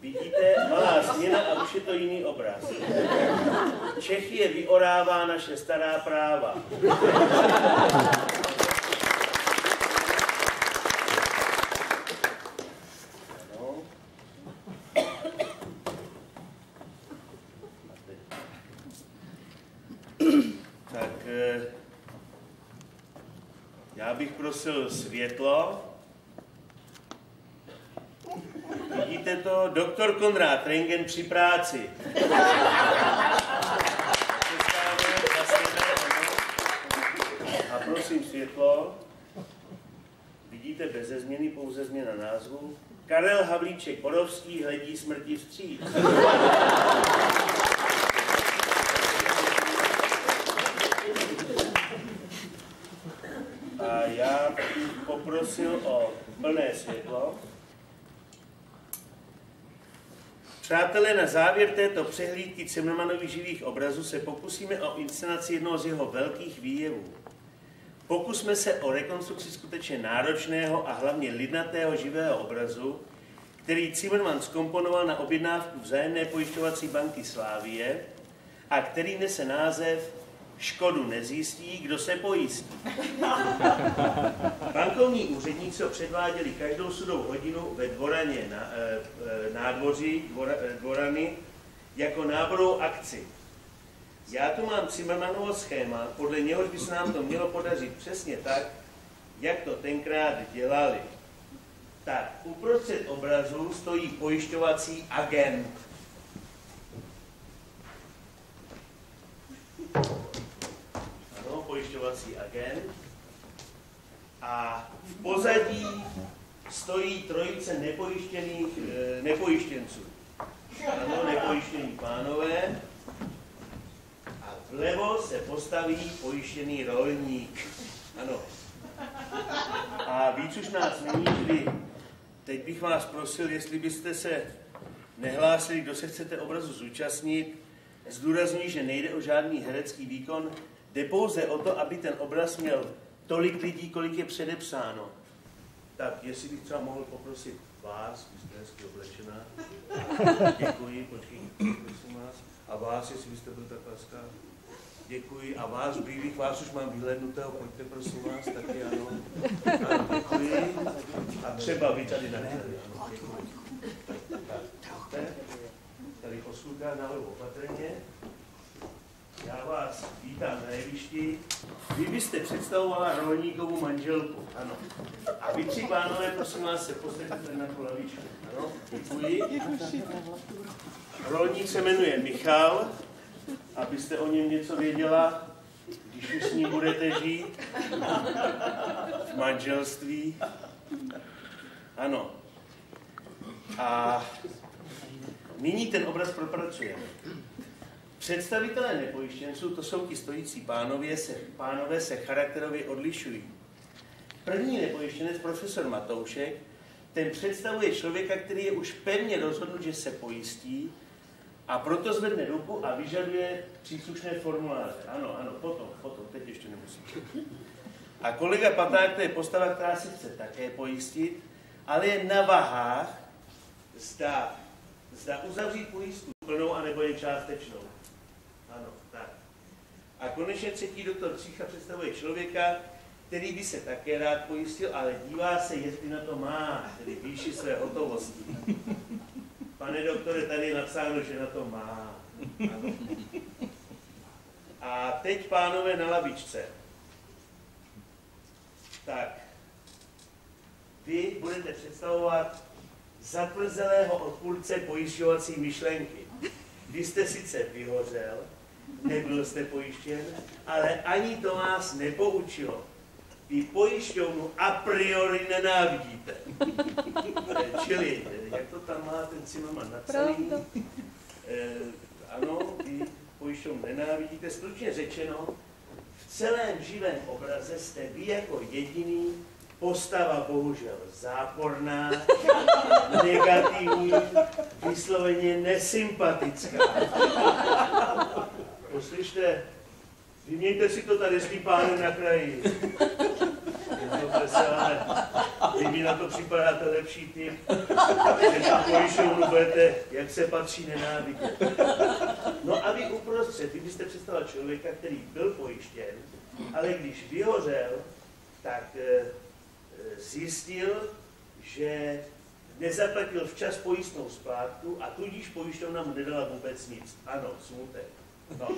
Speaker 9: Vidíte, malá změna a už je to jiný obraz. Čechy je vyorává naše stará práva. Tak eh, já bych prosil světlo. Vidíte to? Doktor Konrád Rengen při práci. A prosím světlo. Vidíte beze změny, pouze změna názvu. Karel Havlíček Borovský hledí smrti vstříc. A já poprosil o plné světlo. Přátelé, na závěr této přehlídky Cimrmanových živých obrazů se pokusíme o inscenaci jednoho z jeho velkých výjevů. Pokusme se o rekonstrukci skutečně náročného a hlavně lidnatého živého obrazu, který Zimmermann skomponoval na objednávku vzájemné pojišťovací banky Slávie a který nese název Škodu nezjistí, kdo se pojistí. Bankovní úředníci předváděli každou sudou hodinu ve dvoraně na, e, nádvoří dvora, e, dvorany jako náborovou akci. Já tu mám Zimmermanovo schéma, podle něhož by se nám to mělo podařit přesně tak, jak to tenkrát dělali. Tak, uprostřed obrazu stojí pojišťovací agent. Ano, pojišťovací agent. A v pozadí stojí trojice nepojištěných, eh, nepojištěnců. Ano, nepojištění pánové. A vlevo se postaví pojištěný rolník. Ano. A víc už nás není, čili teď bych vás prosil, jestli byste se nehlásili, kdo se chcete obrazu zúčastnit. Zdůrazňuji, že nejde o žádný herecký výkon, jde pouze o to, aby ten obraz měl tolik lidí, kolik je předepsáno. Tak, jestli bych třeba mohl poprosit vás, vy jste hezky oblečená. Děkuji, počkejte, prosím vás. A vás, jestli byste byl tak laskav. Děkuji. A vás, bílých, vás už mám vyhlednutého, pojďte prosím vás, taky ano. ano děkuji. A třeba vy tady na tady poslucha nalevo opatrně. Já vás vítám na jevišti. Vy byste představovala rolníkovou manželku, ano. A vy tři pánové, prosím vás, se posadíte na tu lavičku. Ano, děkuji. Rolník se jmenuje Michal, abyste o něm něco věděla, když už s ním budete žít v manželství. Ano. A nyní ten obraz propracujeme. Představitelé nepojištěnců, to jsou ti stojící pánové, se, pánové se charakterově odlišují. První nepojištěnec, profesor Matoušek, ten představuje člověka, který je už pevně rozhodnut, že se pojistí a proto zvedne ruku a vyžaduje příslušné formuláře. Ano, ano, potom, potom, teď ještě nemusím. A kolega Paták, to je postava, která se chce také pojistit, ale je na vahách, zda, zda uzavřít pojistku plnou, anebo jen částečnou. A konečně třetí doktor Přícha představuje člověka, který by se také rád pojistil, ale dívá se, jestli na to má, tedy výši své hotovosti. Pane doktore, tady je napsáno, že na to má. A teď, pánové, na lavičce. Tak. Vy budete představovat zatvrzelého odpůrce pojišťovací myšlenky. Vy jste sice vyhořel, nebyl jste pojištěn, ale ani to vás nepoučilo. Vy pojišťovnu a priori nenávidíte. Čili, jak to tam má ten Zimmermann napsaný, eh, ano, vy pojišťovnu nenávidíte. Stručně řečeno, v celém živém obraze jste vy jako jediný postava bohužel záporná, negativní, vysloveně nesympatická. Poslyšte, vyměňte si to tady s tím pánem na kraji. Ale vy mi na to připadáte lepší typ, že ta pojišťovnu budete, jak se patří, nenávidět. No a vy uprostřed, vy byste představil člověka, který byl pojištěn, ale když vyhořel, tak eh, zjistil, že nezaplatil včas pojistnou splátku a tudíž pojišťovna mu nedala vůbec nic. Ano, smutek. No.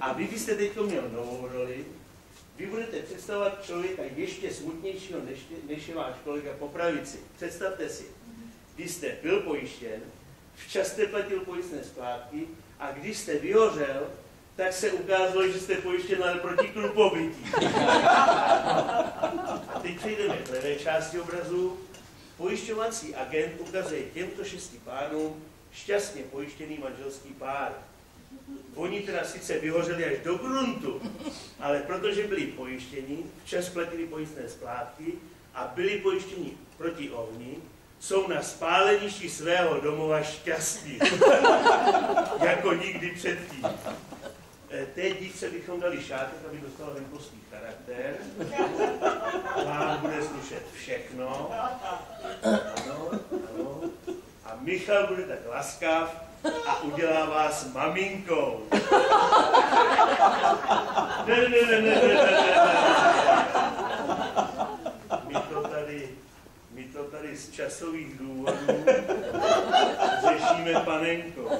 Speaker 9: A vy byste teď měl novou roli, vy budete představovat člověka ještě smutnějšího, než, než je váš kolega po pravici. Představte si, vy jste byl pojištěn, včas jste platil pojistné splátky a když jste vyhořel, tak se ukázalo, že jste pojištěn ale proti klupobytí. A teď přejdeme k levé části obrazu. Pojišťovací agent ukazuje těmto šesti pánům šťastně pojištěný manželský pár. Oni teda sice vyhořeli až do gruntu, ale protože byli pojištěni, včas platili pojistné splátky a byli pojištěni proti ohni, jsou na spáleništi svého domova šťastní. [laughs] jako nikdy předtím. Eh, té dívce bychom dali šátek, aby dostala venkovský charakter. Vám bude slušet všechno. Ano, ano. A Michal bude tak laskav a udělá vás maminkou. Ne, ne, ne, ne, ne, ne, ne, ne. My to tady, my to tady z časových důvodů řešíme panenkou.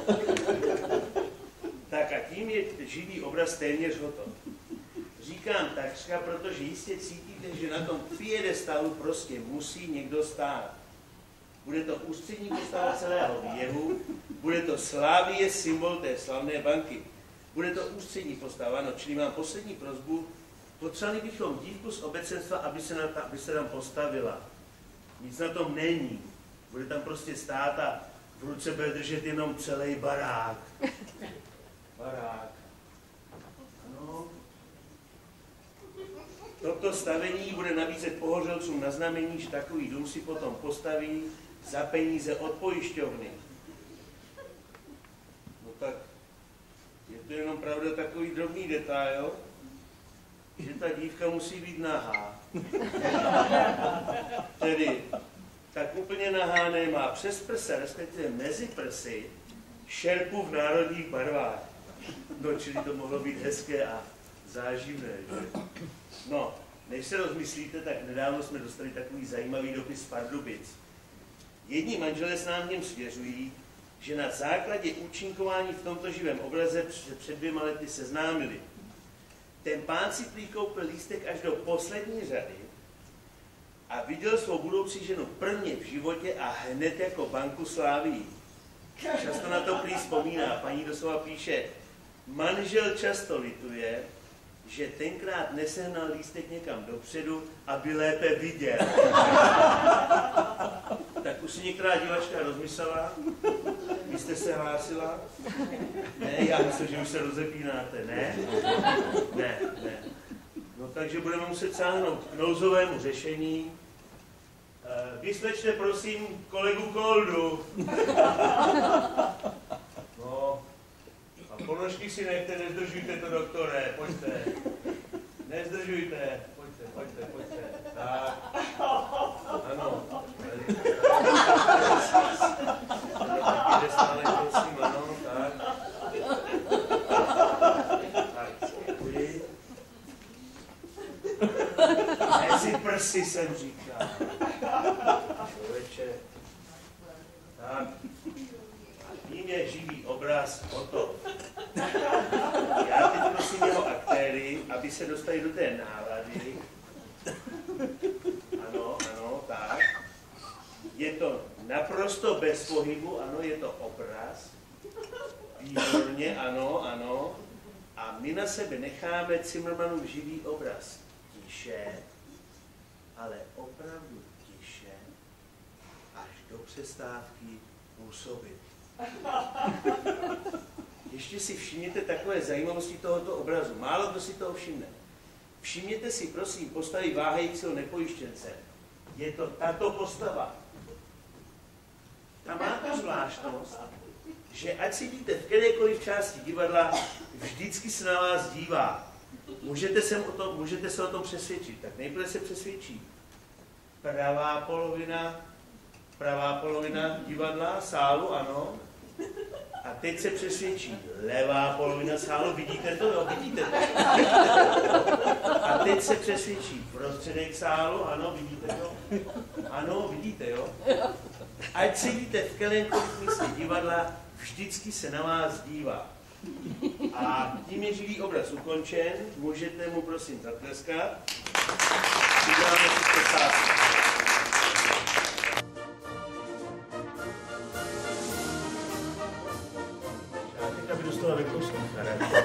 Speaker 9: Tak a tím je živý obraz téměř hotov. Říkám takřka, protože jistě cítíte, že na tom piedestalu prostě musí někdo stát. Bude to ústřední postava celého běhu, bude to Slávie, symbol té slavné banky. Bude to ústřední postava, no, čili mám poslední prozbu, potřebovali bychom dívku z obecenstva, aby se, ta, aby se nám postavila. Nic na tom není. Bude tam prostě stát a v ruce bude držet jenom celý barák. Barák. Ano. Toto stavení bude nabízet pohořelcům na znamení, že takový dům si potom postaví za peníze od pojišťovny. No tak je to jenom pravda takový drobný detail, že ta dívka musí být nahá. [laughs] Tedy tak úplně nahá nemá přes prsa, respektive mezi prsy, šerpu v národních barvách. No, čili to mohlo být hezké a záživné, že? No, než se rozmyslíte, tak nedávno jsme dostali takový zajímavý dopis z Pardubic. Jedni manželé s nám něm svěřují, že na základě účinkování v tomto živém obraze před, před dvěma lety seznámili. Ten pán si prý koupil lístek až do poslední řady a viděl svou budoucí ženu prvně v životě a hned jako banku sláví. Často na to prý vzpomíná. Paní doslova píše, manžel často lituje, že tenkrát nesehnal lístek někam dopředu, aby lépe viděl. [laughs] tak už si některá divačka rozmyslela, vy jste se hlásila? Ne, já myslím, že už se rozepínáte, ne? Ne, ne. No takže budeme muset sáhnout k nouzovému řešení. Uh, Vysvětšte prosím kolegu Koldu. [laughs] No, ponožky si nechte, nezdržujte to, doktore, pojďte. Nezdržujte, pojďte, pojďte, pojďte. Tak. Ano. Taky stále, ano, tak. Tak. Mezi prsy jsem říkal. Tak. Je živý obraz o to. Já teď prosím jeho aktéry, aby se dostali do té nálady. Ano, ano, tak. Je to naprosto bez pohybu, ano, je to obraz. Výborně, ano, ano. A my na sebe necháme Zimmermanův živý obraz. Tiše, ale opravdu tiše, až do přestávky působit. [laughs] Ještě si všimněte takové zajímavosti tohoto obrazu. Málo kdo si toho všimne. Všimněte si, prosím, postavy váhajícího nepojištěnce. Je to tato postava. Ta má tu zvláštnost, že ať si vidíte v kterékoliv části divadla, vždycky se na vás dívá. Můžete se o tom, můžete se o tom přesvědčit. Tak nejprve se přesvědčí. Pravá polovina, pravá polovina divadla, sálu, ano. A teď se přesvědčí. Levá polovina sálu, vidíte to? Jo, vidíte to. A teď se přesvědčí. Prostředek sálu, ano, vidíte to? Ano, vidíte, jo? Ať sedíte v kterémkoliv místě divadla, vždycky se na vás dívá. A tím je živý obraz ukončen, můžete mu prosím zatleskat. Uděláme si přestávku. Já teď aby dostala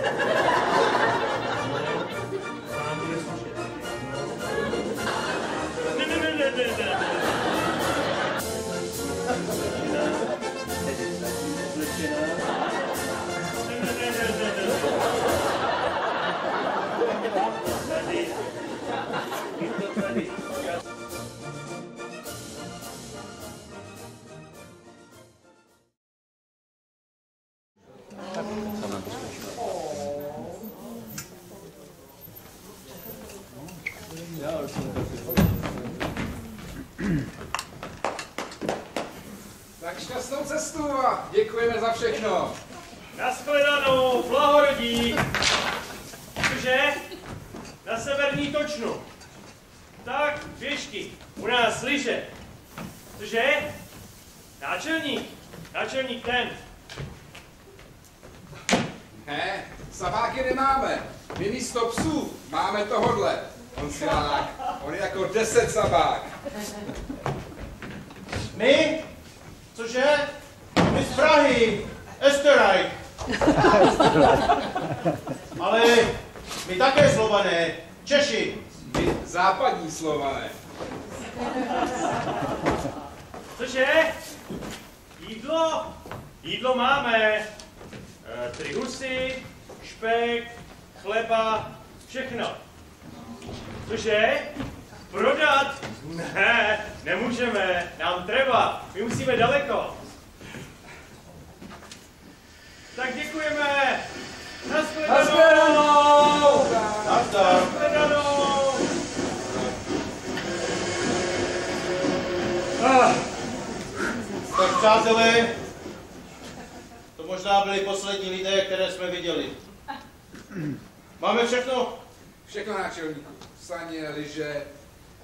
Speaker 5: Máme
Speaker 3: všechno?
Speaker 10: Všechno
Speaker 5: náčelníku. Saně, liže,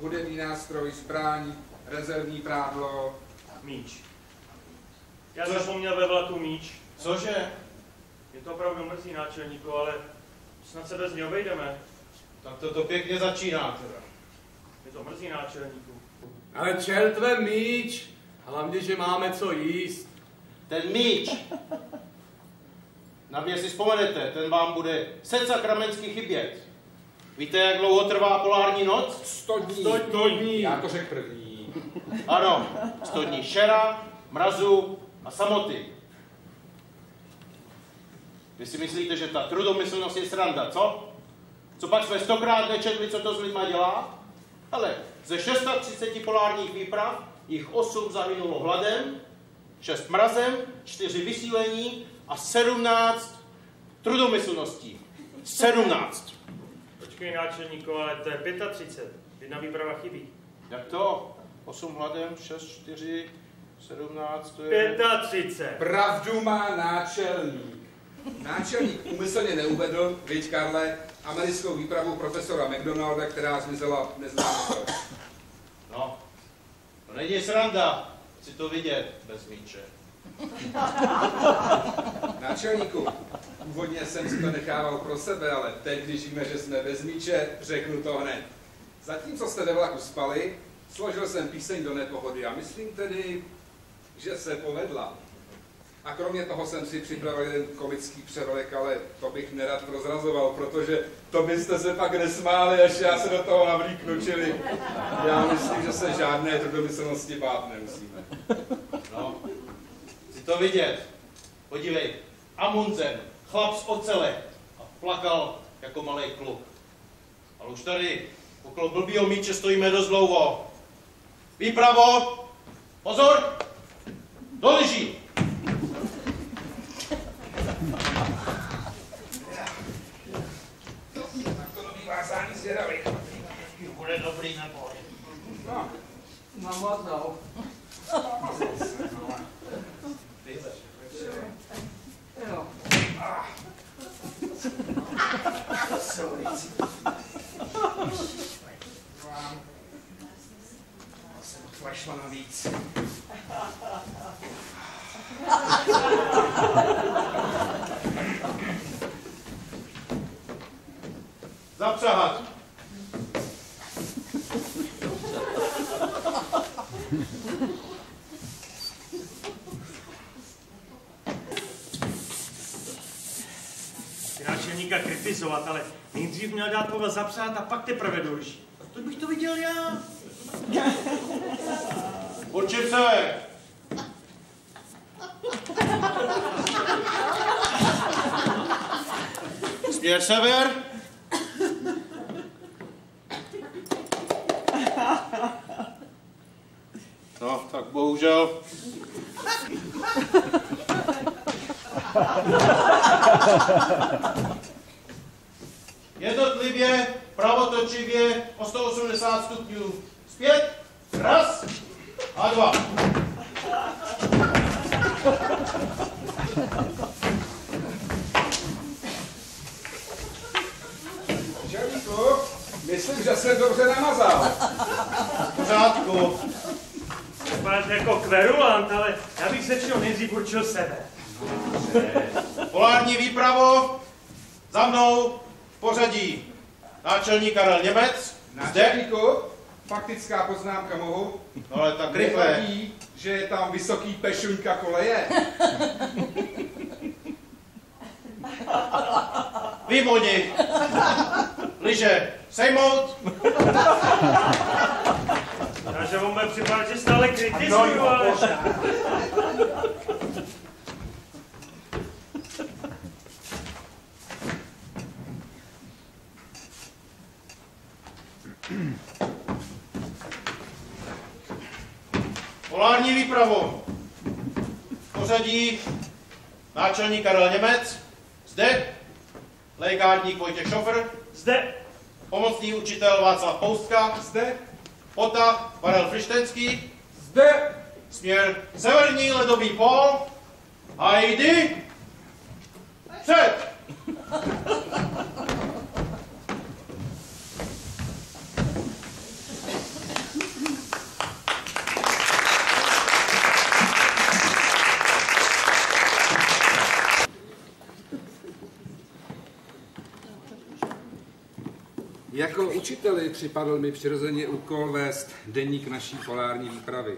Speaker 5: hudební nástroj, zbraň, rezervní prádlo.
Speaker 3: míč. Já zapomněl ve vlaku míč.
Speaker 10: Cože?
Speaker 3: Je to opravdu mrzí náčelníku, ale snad se bez něj obejdeme.
Speaker 10: Tak to, to pěkně začíná teda.
Speaker 3: Je to mrzí náčelníku.
Speaker 11: Ale čertve míč, hlavně, že máme co jíst.
Speaker 10: Ten míč. Na mě si vzpomenete, ten vám bude set sakramensky chybět. Víte, jak dlouho trvá polární noc?
Speaker 5: Sto dní.
Speaker 11: Sto dní.
Speaker 5: Já to řekl první.
Speaker 10: Ano, sto dní šera, mrazu a samoty. Vy si myslíte, že ta trudomyslnost je sranda, co? Co pak jsme stokrát nečetli, co to s lidma dělá? Ale ze 630 polárních výprav jich 8 zahynulo hladem, 6 mrazem, 4 vysílení a 17 trudomyslností. 17.
Speaker 3: Počkej náčelníku, ale to je 35. Jedna výprava chybí.
Speaker 10: Jak to? 8 hladem, 6, 4, 17, to je...
Speaker 3: 35.
Speaker 5: Pravdu má náčelník. Náčelník úmyslně neuvedl, viď Karle, americkou výpravu profesora McDonalda, která zmizela neznámo.
Speaker 10: No, to není sranda si to vidět bez míče. [laughs]
Speaker 5: Náčelníku, původně jsem si to nechával pro sebe, ale teď, když víme, že jsme bez míče, řeknu to hned. Zatímco jste ve vlaku spali, složil jsem píseň do nepohody a myslím tedy, že se povedla. A kromě toho jsem si připravil jeden komický přerodek, ale to bych nerad prozrazoval, protože to byste se pak nesmáli, až já se do toho navlíknu, čili já myslím, že se žádné trudomyslnosti bát nemusíme.
Speaker 10: No, to vidět. Podívej, Amundsen, chlap z ocele a plakal jako malý kluk. Ale už tady okolo blbýho míče stojíme dost dlouho. Výpravo! Pozor! Do lyží!
Speaker 5: Tak to nový vázání zvědavý.
Speaker 10: Bude dobrý neboj.
Speaker 5: No,
Speaker 8: Namazal. [laughs] Jo.
Speaker 5: przy ulicy.
Speaker 10: Słanowic.
Speaker 12: Za przechad. Náčelníka kritizovat, ale nejdřív měl dát povaz zapsat a pak teprve do lyží. To bych to viděl já. [laughs]
Speaker 10: Určit se! Směr sever. No, tak bohužel. [laughs] Jednotlivě, pravotočivě o 180 stupňů. Zpět, raz a dva.
Speaker 5: Čelíku, myslím, že jsem dobře namazal.
Speaker 10: V pořádku.
Speaker 12: Vypadáte jako kverulant, ale já bych se čeho nejdřív určil sebe.
Speaker 10: Polární výpravo, za mnou pořadí náčelník Karel Němec, zde,
Speaker 5: Náčelníku, faktická poznámka mohu.
Speaker 10: no ale tak rychle.
Speaker 5: Nevadí, že je tam vysoký pešuňka koleje.
Speaker 10: Výmoni, liže, sejmout,
Speaker 12: Takže on bude připadat, že stále kritizuju, ale...
Speaker 10: polární výpravu, v pořadí. Náčelník Karel Němec, zde, lékárník Vojtěch Šofr,
Speaker 12: Zde,
Speaker 10: pomocný učitel Václav Poustka,
Speaker 5: Zde,
Speaker 10: potah Karel Frištenský,
Speaker 5: zde,
Speaker 10: směr severní ledový pól, a jdi před.
Speaker 5: Jako učiteli připadl mi přirozeně úkol vést deník naší polární výpravy.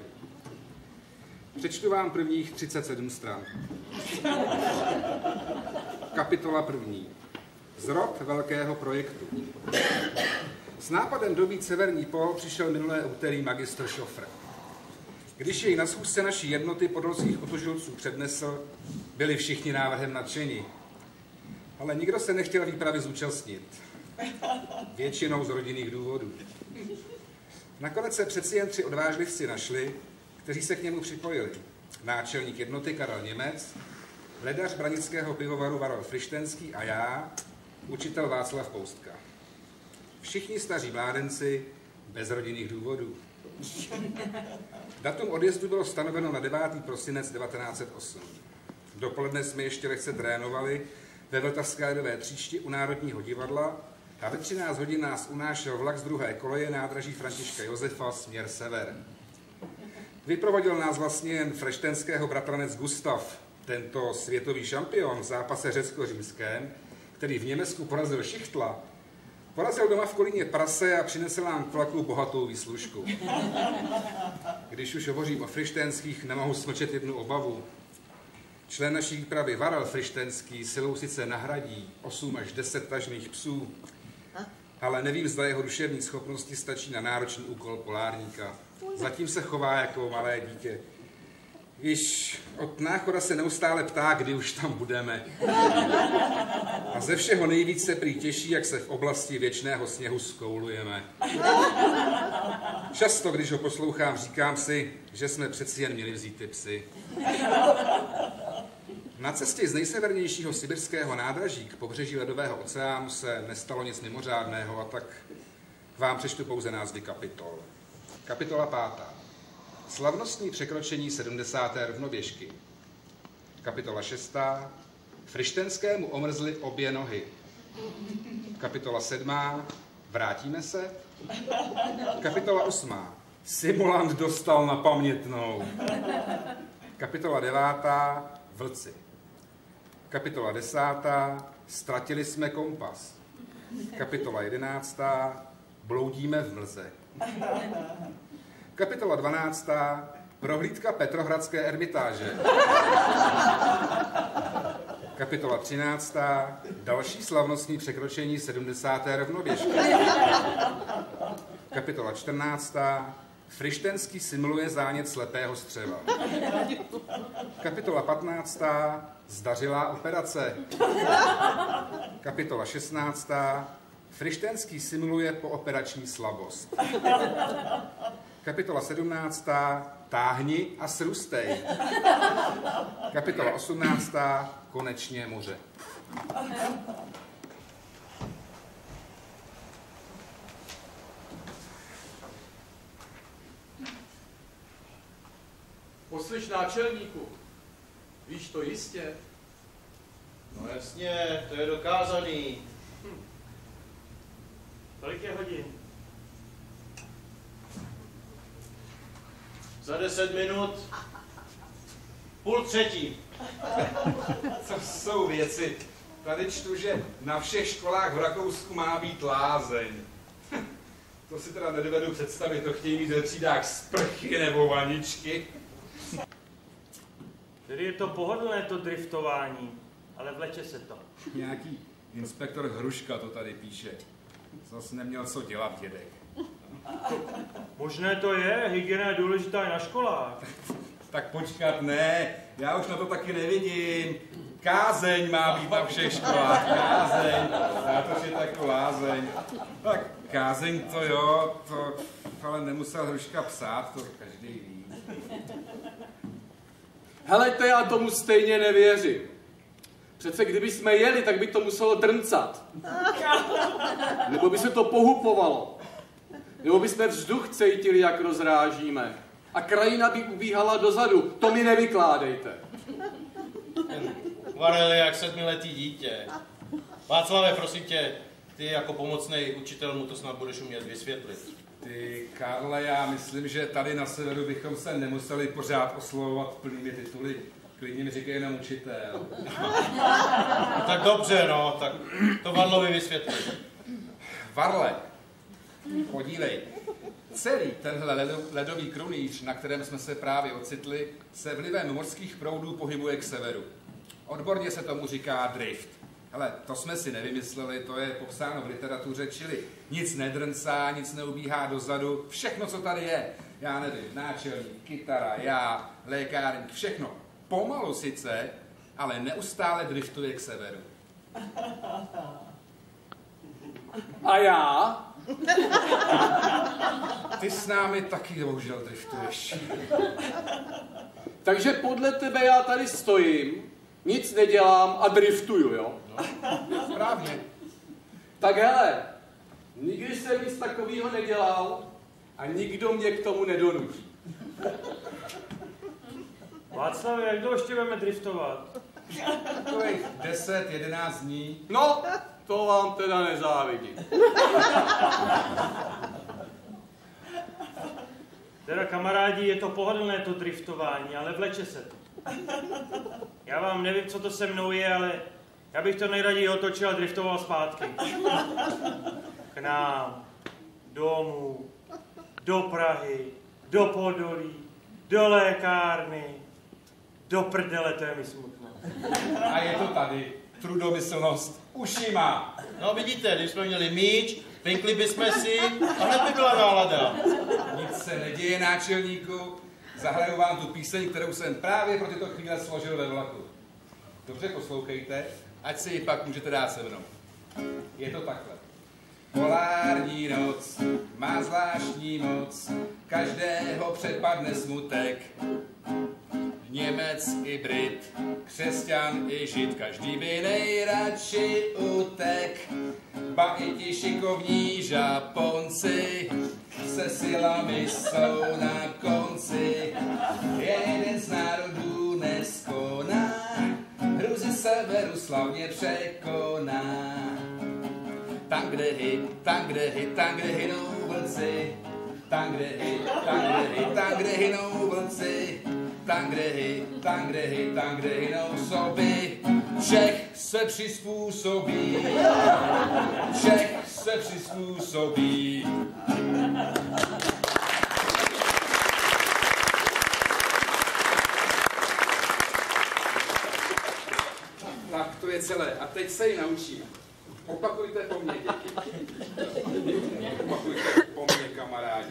Speaker 5: Přečtu vám prvních 37 stran. Kapitola první. Zrod velkého projektu. S nápadem dobít severní pol přišel minulé úterý magistr Šofr. Když jej na schůzce naší jednoty podolských otužilců přednesl, byli všichni návrhem nadšeni. Ale nikdo se nechtěl výpravy zúčastnit. [laughs] Většinou z rodinných důvodů. Nakonec se přeci jen tři odvážlivci našli, kteří se k němu připojili. Náčelník jednoty Karel Němec, ledař branického pivovaru Varol Frištenský a já, učitel Václav Poustka. Všichni staří mládenci bez rodinných důvodů. Datum odjezdu bylo stanoveno na 9. prosinec 1908. Dopoledne jsme ještě lehce trénovali ve Vltavské tříšti u Národního divadla a ve 13 hodin nás unášel vlak z druhé koleje nádraží Františka Josefa směr sever. Vyprovodil nás vlastně jen freštenského bratranec Gustav, tento světový šampion v zápase řecko-římském, který v Německu porazil Šichtla, porazil doma v Kolíně prase a přinesl nám k vlaku bohatou výslužku. Když už hovořím o frištenských, nemohu smlčet jednu obavu. Člen naší výpravy Varel Frištenský silou sice nahradí 8 až 10 tažných psů, ale nevím, zda jeho duševní schopnosti stačí na náročný úkol polárníka. Zatím se chová jako malé dítě. Již od náchoda se neustále ptá, kdy už tam budeme. A ze všeho nejvíc se prý těší, jak se v oblasti věčného sněhu skoulujeme. Často, když ho poslouchám, říkám si, že jsme přeci jen měli vzít ty psy. Na cestě z nejsevernějšího sibirského nádraží k pobřeží Ledového oceánu se nestalo nic mimořádného a tak vám přečtu pouze názvy kapitol. Kapitola pátá. Slavnostní překročení 70. rovnoběžky. Kapitola šestá. Frištenskému omrzly obě nohy. Kapitola sedmá. Vrátíme se? Kapitola osmá. Simulant dostal na pamětnou. Kapitola devátá. Vlci. Kapitola desátá. Ztratili jsme kompas. Kapitola jedenáctá. Bloudíme v mlze. Kapitola 12. Prohlídka Petrohradské ermitáže. Kapitola 13. Další slavnostní překročení 70. rovnoběžky. Kapitola 14. Frištenský simuluje zánět slepého střeva. Kapitola 15. Zdařilá operace. Kapitola 16. Frištenský simuluje pooperační slabost. Kapitola 17. Táhni a srůstej. Kapitola 18. Konečně moře.
Speaker 11: Poslyš náčelníku, víš to jistě?
Speaker 10: No jasně, to je dokázaný.
Speaker 12: Kolik je hodin?
Speaker 10: Za deset minut. Půl třetí. [laughs]
Speaker 5: Co jsou věci? Tady čtu, že na všech školách v Rakousku má být lázeň. To si teda nedovedu představit, to chtějí mít ve třídách sprchy nebo vaničky.
Speaker 12: Tedy je to pohodlné to driftování, ale vleče se to.
Speaker 5: Nějaký inspektor Hruška to tady píše. Zas neměl co dělat, dědek.
Speaker 12: Možné to je, hygiena je důležitá i na školách.
Speaker 5: Tak počkat, ne, já už na to taky nevidím. Kázeň má být na všech školách, kázeň, já to je jako lázeň. Tak kázeň to jo, to ale nemusel Hruška psát, to každý ví.
Speaker 11: Helejte, já tomu stejně nevěřím. Přece kdyby jsme jeli, tak by to muselo drncat. Nebo by se to pohupovalo. Nebo by jsme vzduch cítili, jak rozrážíme. A krajina by ubíhala dozadu. To mi nevykládejte.
Speaker 10: Varel jak sedmiletý dítě. Václave, prosím tě, ty jako pomocný učitel mu to snad budeš umět vysvětlit.
Speaker 5: Ty, Karle, já myslím, že tady na severu bychom se nemuseli pořád oslovovat plnými tituly. Klidně mi říkej jenom učitel.
Speaker 10: No, tak dobře, no, tak to Varlovi vysvětli.
Speaker 5: Varle, podívej. Celý tenhle ledo- ledový krunýř, na kterém jsme se právě ocitli, se vlivem morských proudů pohybuje k severu. Odborně se tomu říká drift. Hele, to jsme si nevymysleli, to je popsáno v literatuře, čili nic nedrncá, nic neubíhá dozadu, všechno, co tady je. Já nevím, náčelník, kytara, já, lékárník, všechno. Pomalu sice, ale neustále driftuje k severu.
Speaker 11: A já?
Speaker 5: Ty s námi taky bohužel driftuješ.
Speaker 11: Takže podle tebe já tady stojím, nic nedělám a driftuju, jo?
Speaker 5: Správně.
Speaker 11: Tak hele, nikdy jsem nic takového nedělal a nikdo mě k tomu nedonutí.
Speaker 12: Václav, jak dlouho ještě budeme driftovat?
Speaker 5: Takových 10, 11 dní.
Speaker 11: No, to vám teda nezávidím.
Speaker 12: Teda kamarádi, je to pohodlné to driftování, ale vleče se to. Já vám nevím, co to se mnou je, ale já bych to nejraději otočil a driftoval zpátky. K nám, domů, do Prahy, do Podolí, do lékárny, do prdele, to je mi smutno.
Speaker 5: A je to tady. Trudomyslnost ušima.
Speaker 10: No vidíte, když jsme měli míč, pinkli bychom si a hned by byla nálada.
Speaker 5: Nic se neděje, náčelníku. Zahraju vám tu píseň, kterou jsem právě pro tyto chvíle složil ve vlaku. Dobře poslouchejte ať si ji pak můžete dát se mnou. Je to takhle. Polární noc má zvláštní moc, každého přepadne smutek. Němec i Brit, křesťan i žid, každý by nejradši utek. Ba i ti šikovní žaponci se silami jsou na konci. Jeden z národů neskoná, hruzy severu slavně překoná. Tam, kde hy, tam, kde hy, tam, kde hynou vlci. Tam, kde hy, tam, kde hy, tam, kde hynou vlci. Tam, kde hy, tam, kde hy, tam, kde hynou soby. Čech se přizpůsobí. Čech se přizpůsobí. Tak to je celé. A teď se ji naučíme. Opakujte po mně, děti. Opakujte po mně, kamarádi.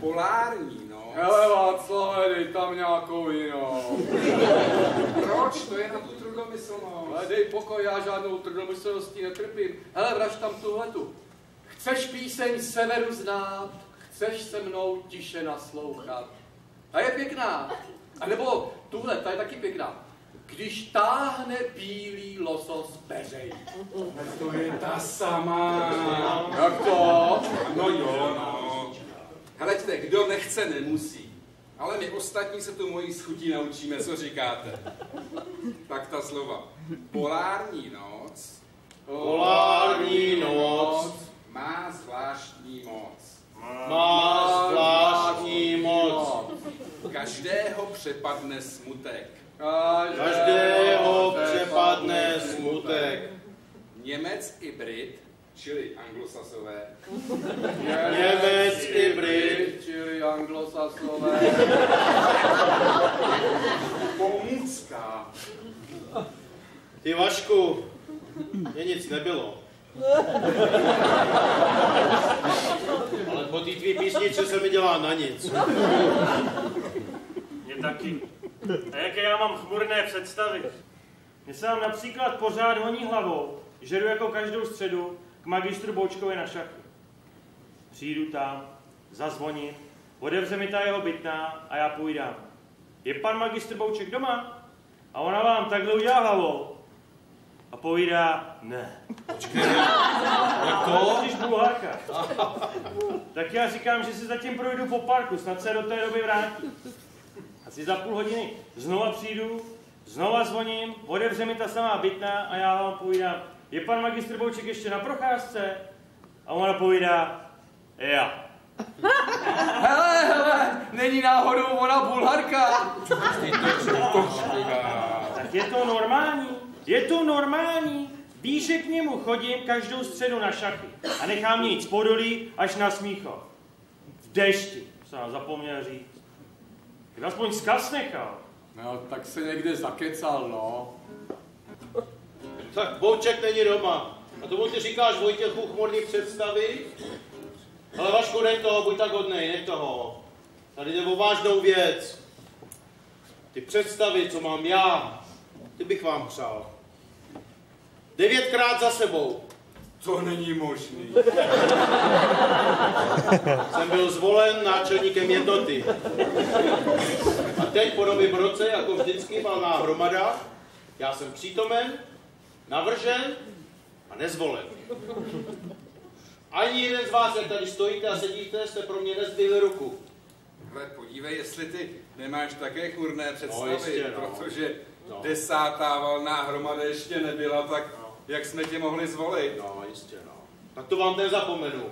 Speaker 5: Polární, no.
Speaker 11: Hele Václave, dej tam nějakou jinou.
Speaker 5: Proč? To je na tu trudomyslnost.
Speaker 11: Ale dej pokoj, já žádnou trudomyslností netrpím. Hele, vraž tam tuhletu. Chceš píseň severu znát, chceš se mnou tiše naslouchat. A je pěkná. A nebo tuhle, ta je taky pěkná. Když táhne bílý losos beřej.
Speaker 5: To je ta samá.
Speaker 11: Jak to?
Speaker 5: No jo, no. Hleďte, kdo nechce, nemusí. Ale my ostatní se tu mojí schutí naučíme, co říkáte. Tak ta slova. Polární noc.
Speaker 10: Polární noc.
Speaker 5: Má zvláštní moc.
Speaker 10: Má zvláštní moc.
Speaker 5: Každého přepadne smutek.
Speaker 10: Každého přepadne smutek.
Speaker 5: Němec i Brit, čili anglosasové.
Speaker 10: Němec i Brit,
Speaker 11: čili anglosasové.
Speaker 5: Pomůcka.
Speaker 10: Ty Vašku, mě nic nebylo. Ale po té tvý písničce se mi dělá na nic.
Speaker 12: Mě taky. A jaké já mám chmurné představy. Mě se vám například pořád honí hlavou, že jdu jako každou středu k magistru Boučkovi na šachy. Přijdu tam, zazvoním, odevře mi ta jeho bytná a já půjdám. Je pan magistr Bouček doma? A ona vám takhle udělá hlavou a povídá, ne.
Speaker 11: Počkej, jak to?
Speaker 12: Když bulharka. tak já říkám, že si zatím projdu po parku, snad se do té doby vrátí. Asi za půl hodiny znova přijdu, znova zvoním, odevře mi ta samá bytná a já vám povídám, je pan magistr Bouček ještě na procházce? A ona povídá, já. [laughs]
Speaker 11: Hele, hele, není náhodou ona bulharka.
Speaker 12: Tak je to normální, je to normální. Víš, že k němu chodím každou středu na šachy a nechám mě jít z Podolí až na Smíchov. V dešti, jsem zapomněl říct. Tak aspoň zkaz nechal.
Speaker 11: No, tak se někde zakecal, no.
Speaker 10: Tak Bouček není doma. A tomu ty říkáš Vojtěchu chmurný představy? Ale Vašku, nech toho, buď tak hodnej, nech toho. Tady jde o vážnou věc. Ty představy, co mám já, ty bych vám přál. Devětkrát za sebou.
Speaker 5: To není možný.
Speaker 10: Jsem byl zvolen náčelníkem jednoty. A teď po novém roce, jako vždycky valná hromada, já jsem přítomen, navržen a nezvolen. Ani jeden z vás, jak tady stojíte a sedíte, jste pro mě nezdvihli ruku.
Speaker 5: Ale podívej, jestli ty nemáš také chmurné představy,
Speaker 10: No, jistě, no.
Speaker 5: protože
Speaker 10: No.
Speaker 5: desátá valná hromada ještě nebyla, tak jak jsme tě mohli zvolit?
Speaker 10: No, jistě, no. Tak to vám nezapomenu.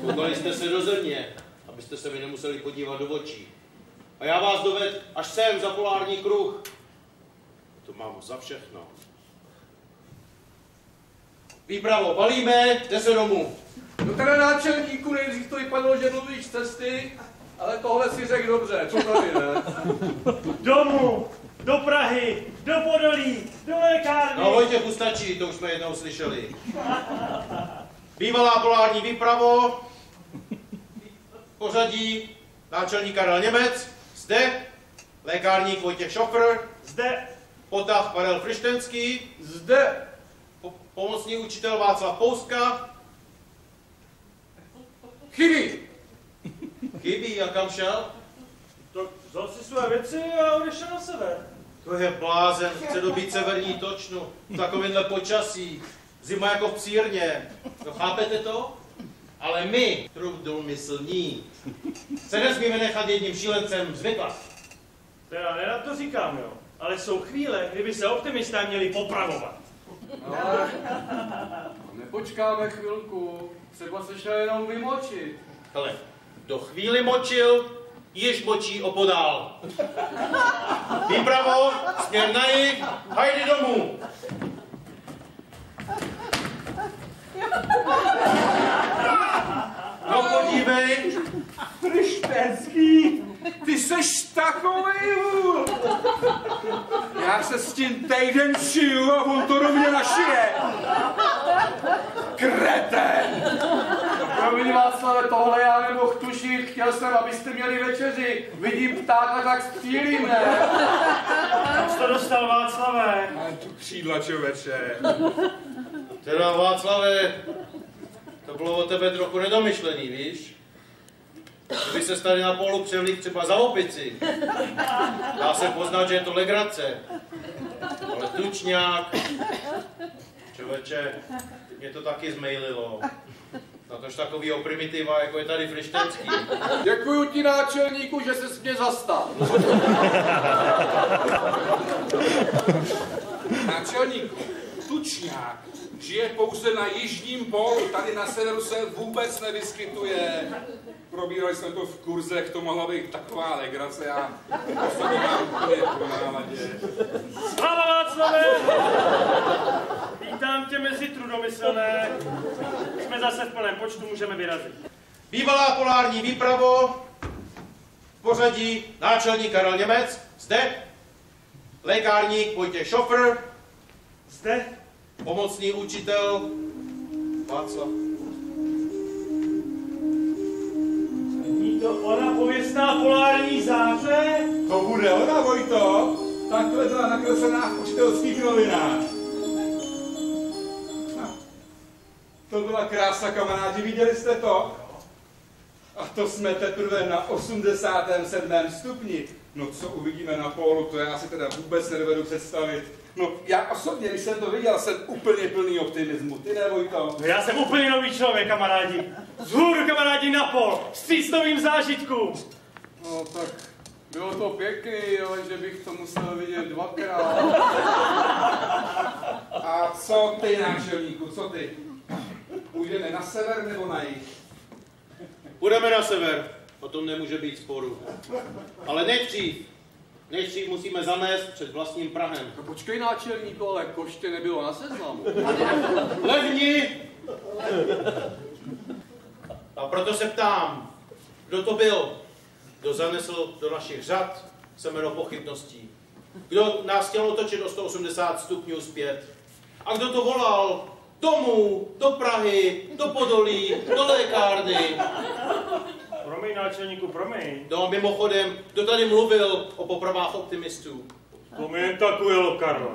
Speaker 10: Koukali jste se do země, abyste se mi nemuseli podívat do očí. A já vás doved až sem za polární kruh. To mám za všechno. Výpravo, balíme, jde se domů.
Speaker 11: No teda náčelníku nejdřív to vypadalo, že mluvíš z cesty, ale tohle si řekl dobře, co tady ne?
Speaker 12: Domů, do Prahy, do Podolí, do lékárny.
Speaker 10: No Vojtěchu stačí, to už jsme jednou slyšeli. Bývalá polární výpravo, pořadí, náčelník Karel Němec, zde, lékárník Vojtěch Šofr,
Speaker 12: Zde,
Speaker 10: Potah Karel Frištenský,
Speaker 3: Zde.
Speaker 10: po- pomocný učitel Václav Pouska,
Speaker 11: Chybí!
Speaker 10: chybí a kam šel?
Speaker 12: Vzal si své věci a odešel na sever.
Speaker 10: To je blázen, chce dobít severní točnu, v takovémhle počasí, zima jako v psírně. No, chápete to? Ale my, trudomyslní, se nesmíme nechat jedním šílencem zvyklat.
Speaker 12: To já nerad to říkám, jo. Ale jsou chvíle, kdyby se optimisté měli popravovat.
Speaker 11: Ale nepočkáme chvilku, třeba se šel jenom vymočit.
Speaker 10: Hele, do chvíli močil, již močí opodál. Výpravo, směr na jih, hajdy domů. No podívej,
Speaker 5: Frištenský, ty seš takovej. Já se s tím týden šiju a on to do mě našije. Kreten!
Speaker 11: Promiň Václave, tohle já nemohl tušit, chtěl jsem, abyste měli večeři. Vidím ptáka, tak střílím, ne?
Speaker 12: Jak dostal, Václavé?
Speaker 5: Mám tu křídla, člověče.
Speaker 10: teda Václave, to bylo o tebe trochu nedomyšlený, víš? Kdyby se tady na polu převlík třeba za opici. Dá se poznat, že je to legrace. Ale tučňák, člověče, mě to taky zmaililo. Na tož takovýho primitiva, jako je tady Frištenský. [laughs]
Speaker 11: Děkuji ti náčelníku, že se mě zastal.
Speaker 5: Náčelníku, tučňák žije pouze na jižním pólu, tady na severu se vůbec nevyskytuje. Probírali jsme to v kurzech, to mohla být taková legrace, já to se nemám úplně po náladě.
Speaker 12: Václave! Vítám tě mezi trudomyslné. Jsme zase v plném počtu, můžeme vyrazit.
Speaker 10: Bývalá polární výpravo, v pořadí náčelník Karel Němec, zde, lékárník Vojtěch Šofr,
Speaker 12: Zde?
Speaker 10: Pomocný učitel Václav.
Speaker 12: Není to ona pověstná polární záře?
Speaker 5: To bude ona, Vojto. Takhle byla nakreslená v učitelských novinách. No. To byla krása, kamarádi, viděli jste to? A to jsme teprve na 87. stupni. No co uvidíme na pólu, to já si teda vůbec nedovedu představit. No já osobně, když jsem to viděl, jsem úplně plný optimismu. Ty ne, Vojto?
Speaker 12: No já jsem úplně nový člověk, kamarádi. Vzhůru, kamarádi, na pol. Vstříc novým zážitkům.
Speaker 11: No tak bylo to pěkný, ale že bych to musel vidět dvakrát.
Speaker 5: A co ty, náčelníku, co ty? Půjdeme na sever nebo na jih?
Speaker 10: Půjdeme na sever, o tom nemůže být sporu. Ale nejdřív, nejdřív musíme zamést před vlastním Prahem.
Speaker 11: No počkej náčelníku, ale koště nebylo na seznamu.
Speaker 10: Levni! A proto se ptám, kdo to byl, kdo zanesl do našich řad semeno pochybností? Kdo nás chtěl otočit o 180 stupňů zpět? A kdo to volal domů, do Prahy, do Podolí, do lékárny?
Speaker 12: Promiň, náčelníku, promiň.
Speaker 10: No a mimochodem, kdo tady mluvil o popravách optimistů?
Speaker 12: To mi jen tak ujelo, Karlo.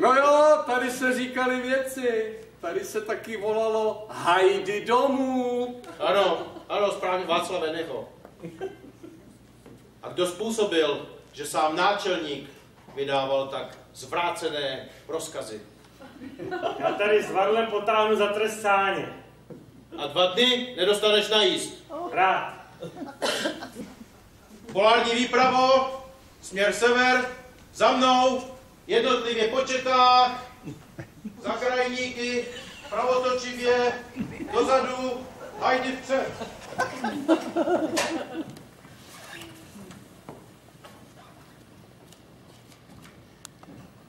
Speaker 11: No jo, tady se říkali věci. Tady se taky volalo hajdy domů.
Speaker 10: Ano, ano, správně Václave Neho. A kdo způsobil, že sám náčelník vydával tak zvrácené rozkazy?
Speaker 12: Já tady s Varlem potáhnu za trest sáně.
Speaker 10: A dva dny nedostaneš najíst.
Speaker 12: Rád.
Speaker 10: Polární výpravo, směr sever, za mnou, jednotlivě po četách, za krajníky, pravotočivě, dozadu, hajdy vpřed.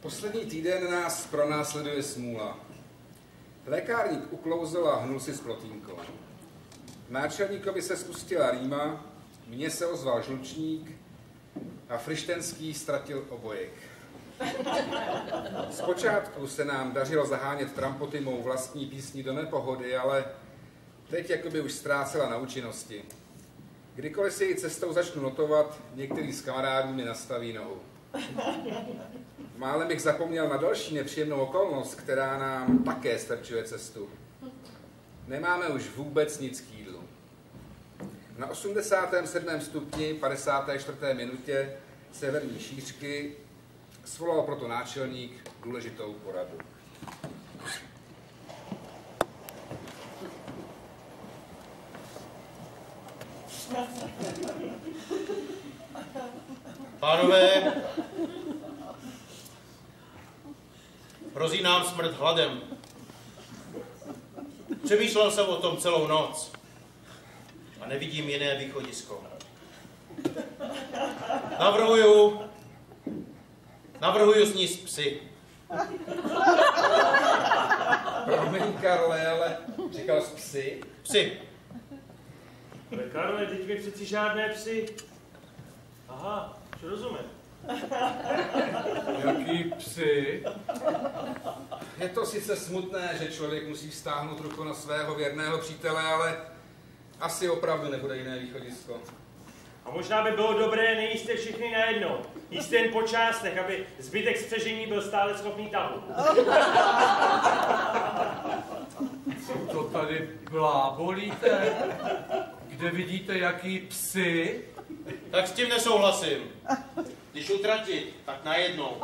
Speaker 5: Poslední týden nás pronásleduje smůla. Lékárník uklouzl a hnul si s plotínkou. Náčelníkovi se spustila rýma, mně se ozval žlučník a Frištenský ztratil obojek. Zpočátku se nám dařilo zahánět trampoty mou vlastní písní do nepohody, ale teď jakoby už ztrácela na účinnosti. Kdykoliv si ji cestou začnu notovat, některý z kamarádů mi nastaví nohu. Málem bych zapomněl na další nepříjemnou okolnost, která nám také strčuje cestu. Nemáme už vůbec nic k. Na 87. stupni 54. minutě severní šířky svolal proto náčelník důležitou poradu.
Speaker 10: Pánové, hrozí nám smrt hladem. Přemýšlel jsem o tom celou noc a nevidím jiné východisko. Navrhuju, navrhuju sníst psy.
Speaker 5: Promiň, Karle, ale říkal jsi psy?
Speaker 10: Psy.
Speaker 12: Ale Karle, teď mi přeci žádné psy. Aha, už rozumím.
Speaker 11: Jaký psy?
Speaker 5: Je to sice smutné, že člověk musí vztáhnout ruku na svého věrného přítele, ale asi opravdu nebude jiné východisko.
Speaker 12: A možná by bylo dobré nejíst je všechny najednou. Jíst jen po částech, aby zbytek spřežení byl stále schopný tahu.
Speaker 11: Co to tady blábolíte? Kde vidíte jaký psy?
Speaker 10: Tak s tím nesouhlasím. Když utratit, tak najednou.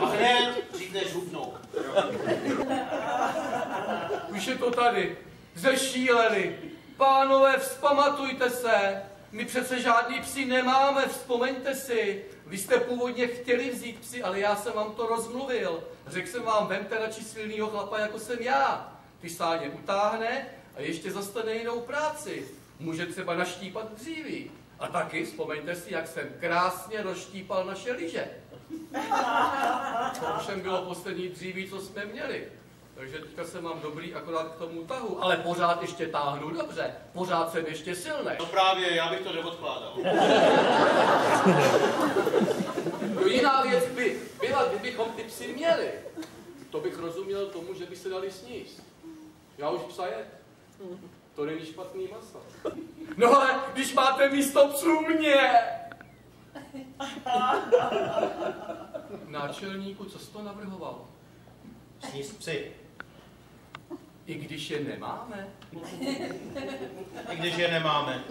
Speaker 10: A hned dřív než hubnou.
Speaker 11: Už je to tady. Zešíleli. Pánové, vzpamatujte se. My přece žádný psi nemáme, vzpomeňte si. Vy jste původně chtěli vzít psi, ale já jsem vám to rozmluvil. Řekl jsem vám, vemte radši silného chlapa, jako jsem já. Ty sáně utáhne a ještě zastane jinou práci. Může třeba naštípat dříví. A taky vzpomeňte si, jak jsem krásně rozštípal naše lyže. To všem bylo poslední dříví, co jsme měli. Takže teďka jsem mám dobrý akorát k tomu tahu, ale pořád ještě táhnu dobře, pořád jsem ještě silný.
Speaker 10: No právě, já bych to neodkládal.
Speaker 11: No jiná věc by byla, kdybychom ty psy měli. To bych rozuměl tomu, že by se dali sníst. Já už psa jet. To není špatný maso. No ale když máte místo psů mě! Náčelníku, co jsi to navrhoval?
Speaker 10: Sníst psy.
Speaker 11: I když je nemáme?
Speaker 10: I když je nemáme.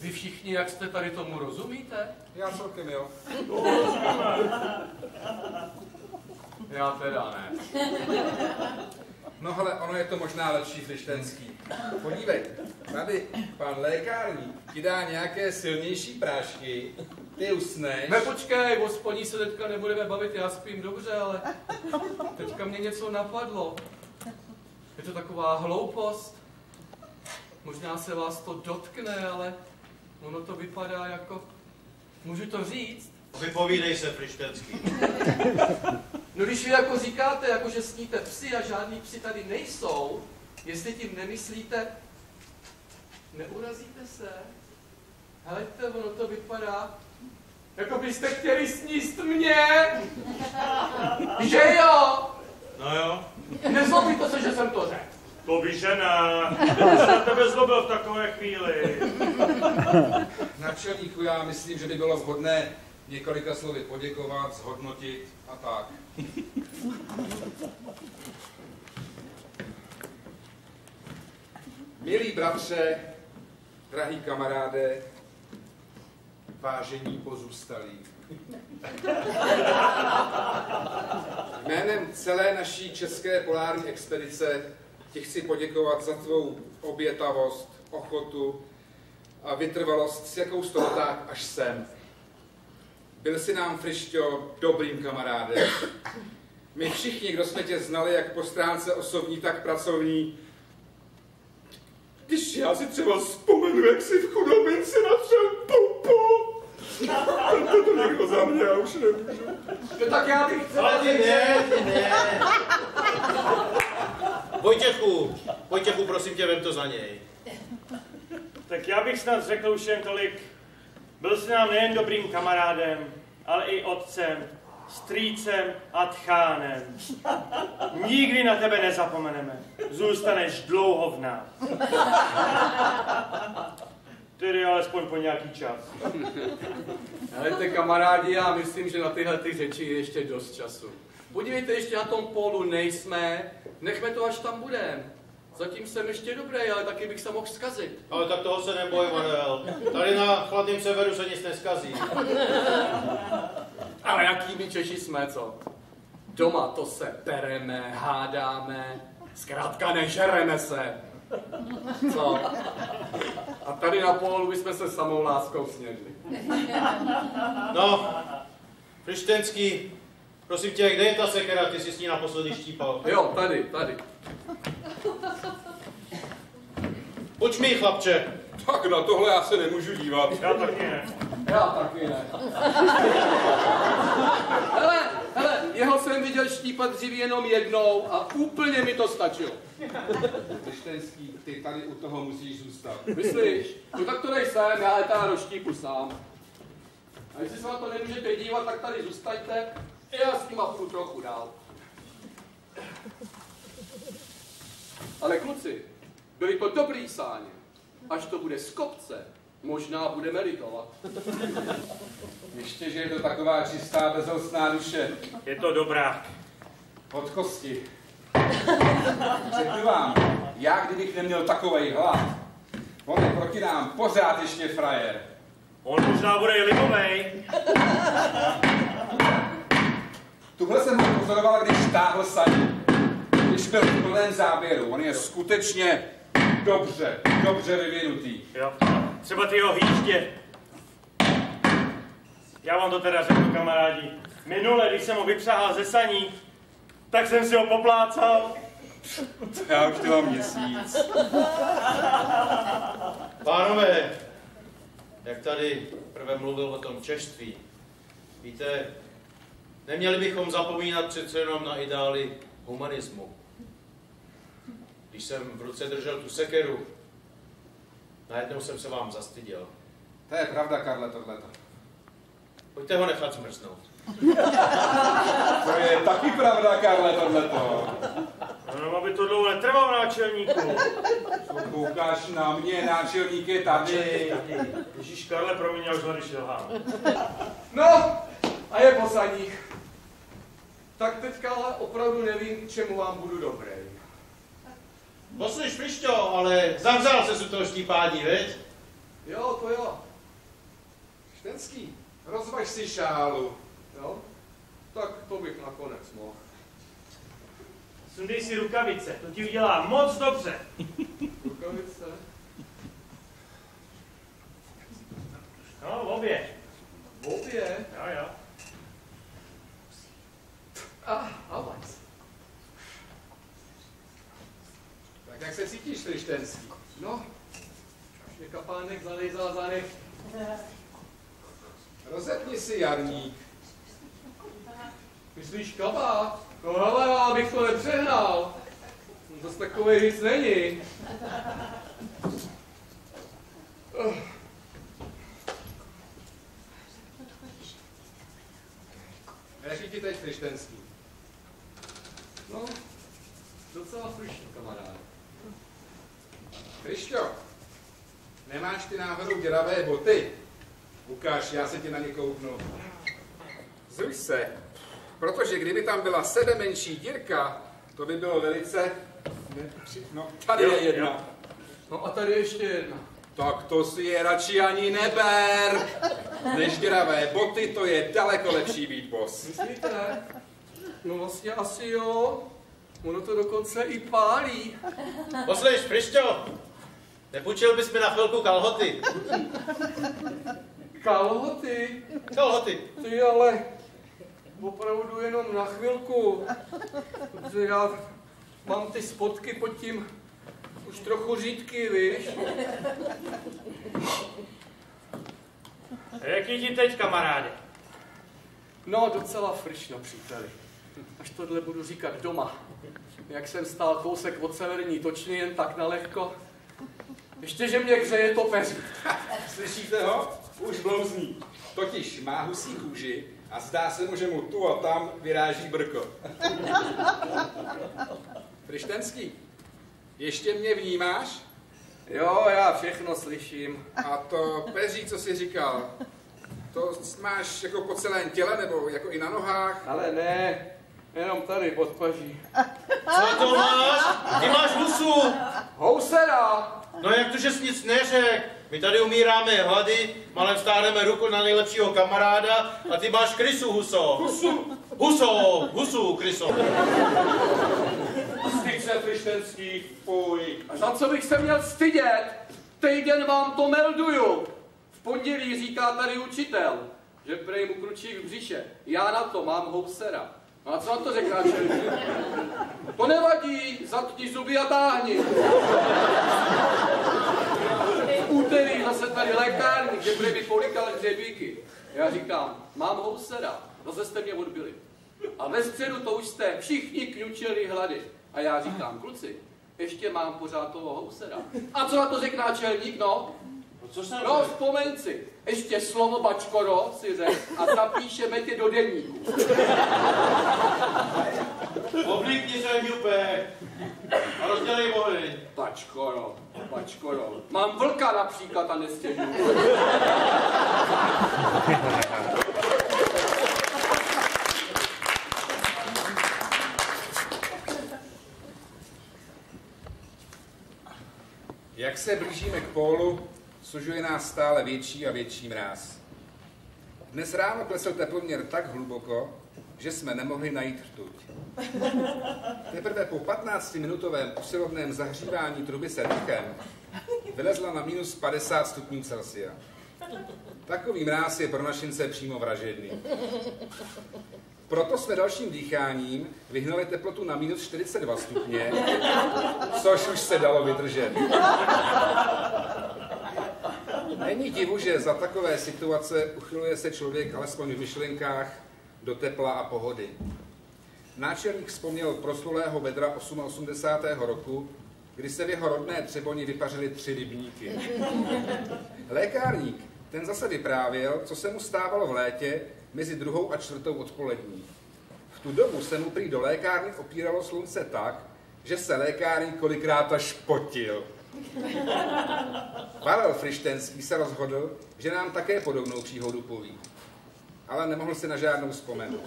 Speaker 11: Vy všichni, jak jste tady tomu rozumíte?
Speaker 5: Já celkem jo.
Speaker 11: Já teda ne.
Speaker 5: No ale ono je to možná lepší Lištenský. Podívej, tady pan lékárník ti dá nějaké silnější prášky, ty usneš.
Speaker 11: Ne, počkej, o se teďka nebudeme bavit, já spím dobře, ale teďka mě něco napadlo. Je to taková hloupost. Možná se vás to dotkne, ale ono to vypadá jako... Můžu to říct?
Speaker 10: Vypovídej se, Frištenský. [laughs]
Speaker 11: No když vy jako říkáte, jako že sníte psy a žádní psy tady nejsou, jestli tím nemyslíte, neurazíte se? Heleďte, ono to vypadá, jako byste chtěli sníst mě. [laughs] Že jo?
Speaker 12: No jo.
Speaker 11: Nezlobíte se, že jsem to řekl.
Speaker 12: To by žena. Kdyby se na tebe zlobil v takové chvíli.
Speaker 5: Načelníku, já myslím, že by bylo vhodné několika slovy poděkovat, zhodnotit a tak. Milí bratře, drahý kamaráde, vážení pozůstalí. Jménem celé naší české polární expedice ti chci poděkovat za tvou obětavost, ochotu a vytrvalost, s jakou jsi to dotáhl až sem. Byl jsi nám, Frišťo, dobrým kamarádem. My všichni, kdo jsme tě znali, jak po stránce osobní, tak pracovní, když já si třeba vzpomenu, jak si v chudobinci natřel pupu, to to někdo za mě, já už nemůžu.
Speaker 11: No tak já bych
Speaker 10: Ale ty ne, ty ne. Vojtěchu, Vojtěchu, prosím tě, vem to za něj.
Speaker 12: Tak já bych snad řekl už jen tolik. Byl jsi nám nejen dobrým kamarádem, ale i otcem, strýcem a tchánem. Nikdy na tebe nezapomeneme. Zůstaneš dlouho v nás. Tedy alespoň po nějaký čas. [laughs]
Speaker 11: Helejte kamarádi, já myslím, že na tyhle ty řeči je ještě dost času. Podívejte, ještě na tom polu nejsme, nechme to, až tam budem. Zatím jsem ještě dobrý, ale taky bych se mohl zkazit.
Speaker 10: Ale tak toho se neboj, Manuel. Tady na chladném severu se nic neskazí. [laughs]
Speaker 11: Ale jaký my Češi jsme, co? Doma to se pereme, hádáme, zkrátka nežereme se. Co? A tady na polu bychom se samou láskou snědli.
Speaker 10: No, Frištenský, prosím tě, kde je ta sekera, ty jsi s ní naposledy štípal?
Speaker 11: Jo, tady, tady.
Speaker 10: Pojď mi, chlapče.
Speaker 5: Tak na tohle já se nemůžu dívat.
Speaker 12: Já taky ne.
Speaker 11: Já taky ne. hele, hele, jeho jsem viděl štípat dřív jenom jednou a úplně mi to stačilo.
Speaker 5: Krištenský, ty tady u toho musíš zůstat.
Speaker 11: Myslíš? No tak to nejsem, já letá roštípu sám. A jestli se na to nemůžete dívat, tak tady zůstaňte, já s nima půjdu trochu dál. Ale kluci, byli to dobrý sáně. Až to bude z kopce, možná budeme litovat.
Speaker 5: Ještě, že je to taková čistá, bezhostná duše.
Speaker 12: Je to dobrá.
Speaker 5: Od kosti. Řeknu vám, já kdybych neměl takovej hlad, on je proti nám pořád ještě frajer.
Speaker 12: On možná bude i libovej.
Speaker 5: Tuhle jsem ho pozoroval, když táhl saní. Když byl v plném záběru. On je skutečně dobře, dobře vyvinutý.
Speaker 12: Jo. Třeba ty jeho hýždě. Já vám to teda řeknu, kamarádi. Minule, když jsem ho vypřáhal ze saní, tak jsem si ho poplácal. [laughs]
Speaker 5: Já už to mám měsíc.
Speaker 10: Pánové, jak tady prvé mluvil o tom češtví, víte, neměli bychom zapomínat přece jenom na ideály humanismu. Když jsem v ruce držel tu sekeru, najednou jsem se vám zastyděl.
Speaker 5: To je pravda, Karle, tohleto.
Speaker 10: Pojďte ho nechat zmrznout. [laughs]
Speaker 5: To je taky pravda, Karle, tohleto.
Speaker 12: No, aby to dlouho netrvalo, náčelníku.
Speaker 5: Co koukáš na mě, náčelník je tady.
Speaker 12: Ježíš Karle, promiň, já už tady šilhám.
Speaker 11: No, a je po saních. Tak teďka ale opravdu nevím, k čemu vám budu dobrý.
Speaker 10: Poslyš, Frišťo, ale zavřel se u toho štípání, veď?
Speaker 11: Jo, to jo.
Speaker 5: Štenský, rozvaž si šálu.
Speaker 11: Jo? Tak to bych nakonec mohl.
Speaker 12: Sundej si rukavice, to ti udělá moc dobře.
Speaker 11: Rukavice.
Speaker 12: No, obě.
Speaker 11: Obě.
Speaker 12: Jo, jo.
Speaker 11: Ah, avans.
Speaker 5: Tak jak se cítíš, Štenský?
Speaker 11: No, mě kapánek zalejzal za nech.
Speaker 5: Rozepni si jarník.
Speaker 11: Myslíš kabát? No hele, já bych to nepřehnal. No, Zase takový nic není. Uh.
Speaker 5: Jak ti teď, Štenský?
Speaker 11: No, docela slušný, kamarád.
Speaker 5: Krišťo, nemáš ty náhodou děravé boty? Ukáž, já se ti na ně kouknu. Zruš se, protože kdyby tam byla sebe menší dírka, to by bylo velice... nepři- No, tady
Speaker 11: Jo,
Speaker 5: je jedna.
Speaker 11: jo. No a tady ještě jedna.
Speaker 5: Tak to si je radši ani neber. Než děravé boty, to je daleko lepší být bos.
Speaker 11: Myslíte? No vlastně asi jo. Ono to dokonce i pálí.
Speaker 10: Poslyš, Frišťo, nepůjčil bys mi na chvilku kalhoty?
Speaker 11: Kalhoty?
Speaker 10: Kalhoty.
Speaker 11: Ty ale opravdu jenom na chvilku. Protože já mám ty spotky pod tím už trochu řídky, víš?
Speaker 12: Jaký ti teď, kamaráde?
Speaker 11: No, docela frišno, příteli. Až tohle budu říkat doma. Jak jsem stál kousek od severní točny jen tak na lehko. Ještě, že mě hřeje to peří. [laughs]
Speaker 5: Slyšíte ho? Už blouzní. Totiž má husí kůži a zdá se mu, že mu tu a tam vyráží brko. [laughs] Frištenský, ještě mě vnímáš?
Speaker 11: Jo, já všechno slyším.
Speaker 5: A to peří, co jsi říkal, to máš jako po celém těle nebo jako i na nohách?
Speaker 11: Ale ne, jenom tady pod paží.
Speaker 10: Co to máš? Ty máš husu.
Speaker 11: Housera!
Speaker 10: No jak to, že jsi nic neřek? My tady umíráme hlady, malem vstáhneme ruku na nejlepšího kamaráda a ty máš krysu, huso. Husu? Huso, husu, kryso.
Speaker 11: Styď se, Frištenský, fuj. A za co bych se měl stydět? Týden vám to melduju. V pondělí říká tady učitel, že prej mu kručí v břiše. Já na to mám housera. No a co na to řekl náčelník? To nevadí, zatni zuby a táhni. V úterý zase tady lékárník, že prej mi polikal hřebíky. Já říkám, mám housera, zase jste mě odbili. A ve středu to už jste všichni kňučili hlady. A já říkám, kluci, ještě mám pořád toho housera. A co na to řekl náčelník, no?
Speaker 10: Co jsem
Speaker 11: No, vzpomeň si, ještě slovo bačkoro si řekl a zapíšeme tě do deníku.
Speaker 10: Oblíkni se, Jupe. A rozdělej oheň.
Speaker 11: Bačkoro, bačkoro. Mám vlka například a nestěžuji.
Speaker 5: Jak se blížíme k pólu, sužuje nás stále větší a větší mráz. Dnes ráno klesl teploměr tak hluboko, že jsme nemohli najít rtuť. Teprve po 15-minutovém usilovném zahřívání truby se vylezla na minus 50 stupňů Celsia. Takový mráz je pro našince přímo vražedný. Proto jsme dalším dýcháním vyhnali teplotu na minus 42 stupně, což už se dalo vydržet. Není divu, že za takové situace uchyluje se člověk alespoň v myšlenkách do tepla a pohody. Náčelník vzpomněl proslulého vedra 88. roku, kdy se v jeho rodné Třeboni vypařily tři rybníky. Lékárník, ten zase vyprávěl, co se mu stávalo v létě mezi druhou a čtvrtou odpolední. V tu dobu se mu prý do lékárny opíralo slunce tak, že se lékárník kolikrát až potil. [laughs] Pavel Frištenský se rozhodl, že nám také podobnou příhodu poví. Ale nemohl si na žádnou vzpomenout.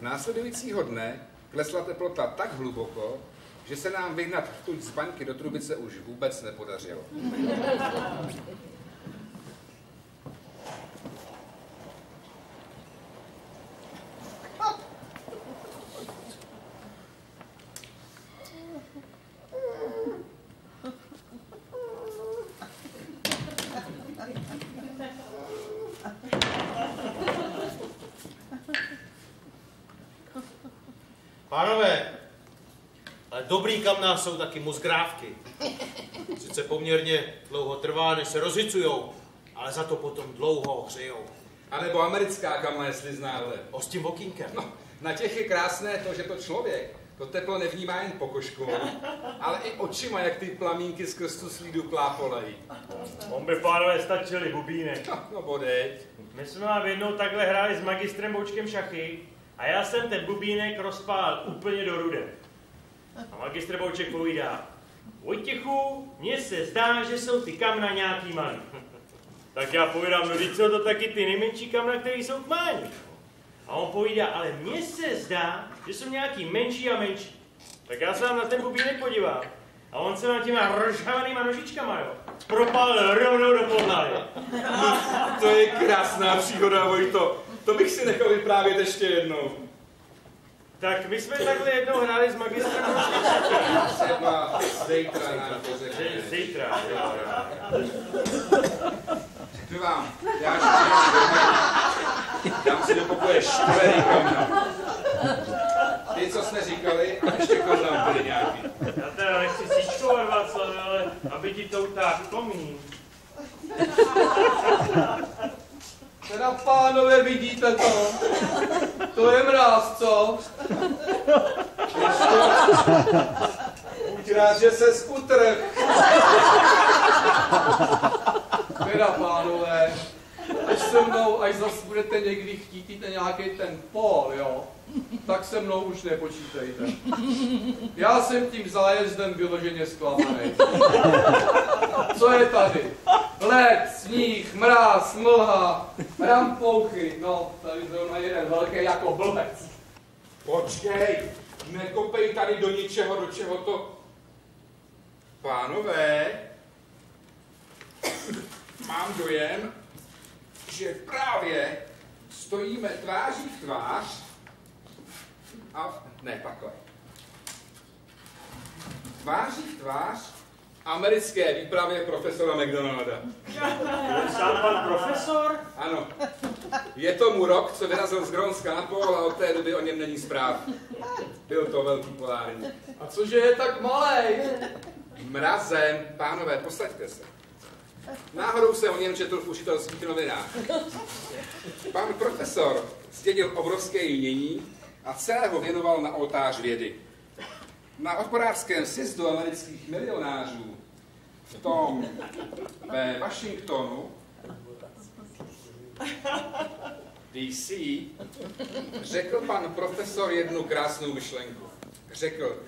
Speaker 5: Následujícího dne klesla teplota tak hluboko, že se nám vyhnat rtuť z baňky do trubice už vůbec nepodařilo.
Speaker 10: Pánové, ale dobrý kamna jsou taky mozgrávky. Sice poměrně dlouho trvá, než se rozhicujou, ale za to potom dlouho hřejou.
Speaker 5: A nebo americká kamna, jestli znáte.
Speaker 10: O s tím okýnkem.
Speaker 5: No, na těch je krásné to, že to člověk to teplo nevnímá jen pokožkou, ale i očima, jak ty plamínky skrz tu slídu plápolají.
Speaker 12: On by pánové stačili bubínek.
Speaker 5: No, no bodeď.
Speaker 12: My jsme vám jednou takhle hráli s magistrem Boučkem šachy a já jsem ten bubínek rozpál úplně do rude. A magistr Bouček povídá, Vojtěchu, mně se zdá, že jsou ty kamna nějaký malý. [laughs] tak já povídám, no jsou to taky ty nejmenší kamna, které jsou tmání. A on povídá, ale mně se zdá, že jsou nějaký menší a menší. Tak já se vám na ten bubínek podívám. A on se vám těma rozhavanýma nožičkama, jo, propál rovnou do podlahy. [laughs]
Speaker 5: To je krásná příhoda, Vojto. To bych si nechal vyprávět ještě jednou.
Speaker 12: Tak my jsme takhle jednou hráli s magistrem
Speaker 5: Třeba zítra nám to řekne.
Speaker 12: Zítra, jo.
Speaker 5: Řeknu vám, já dám si do pokoje štvený kamna. Ty, co jsme říkali, a ještě tam byli nějaký.
Speaker 12: Já teda nechci síčkovat, Václav, ale aby ti to utáhl komín.
Speaker 11: Teda pánové, vidíte to? To je mráz, co? Buď rád, že se skutrh. Teda pánové, až se mnou, až zase budete někdy chtít jít na nějaký ten pol, jo, tak se mnou už nepočítejte. Já jsem tím zájezdem vyloženě zklamaný. Co je tady? Led, sníh, mráz, mlha, rampouchy, no, tady zrovna jeden velký jako blbec.
Speaker 5: Počkej, nekopej tady do ničeho, do čeho to... Pánové, mám dojem, že právě stojíme tváří v tvář a... Ne, takhle. Tváří v tvář americké výpravě profesora McDonalda.
Speaker 12: Sám pan profesor?
Speaker 5: Ano. Je tomu rok, co vyrazil z Grónska na pol a od té doby o něm není zpráv. Byl to velký polární.
Speaker 11: A cože je tak malej?
Speaker 5: Mrazem. Pánové, posaďte se. Náhodou se o něm četl v učitelských novinách. Pan profesor zdědil obrovské jmění a celého věnoval na oltář vědy. Na odporářském sjezdu amerických milionářů v tom ve Washingtonu DC řekl pan profesor jednu krásnou myšlenku. Řekl,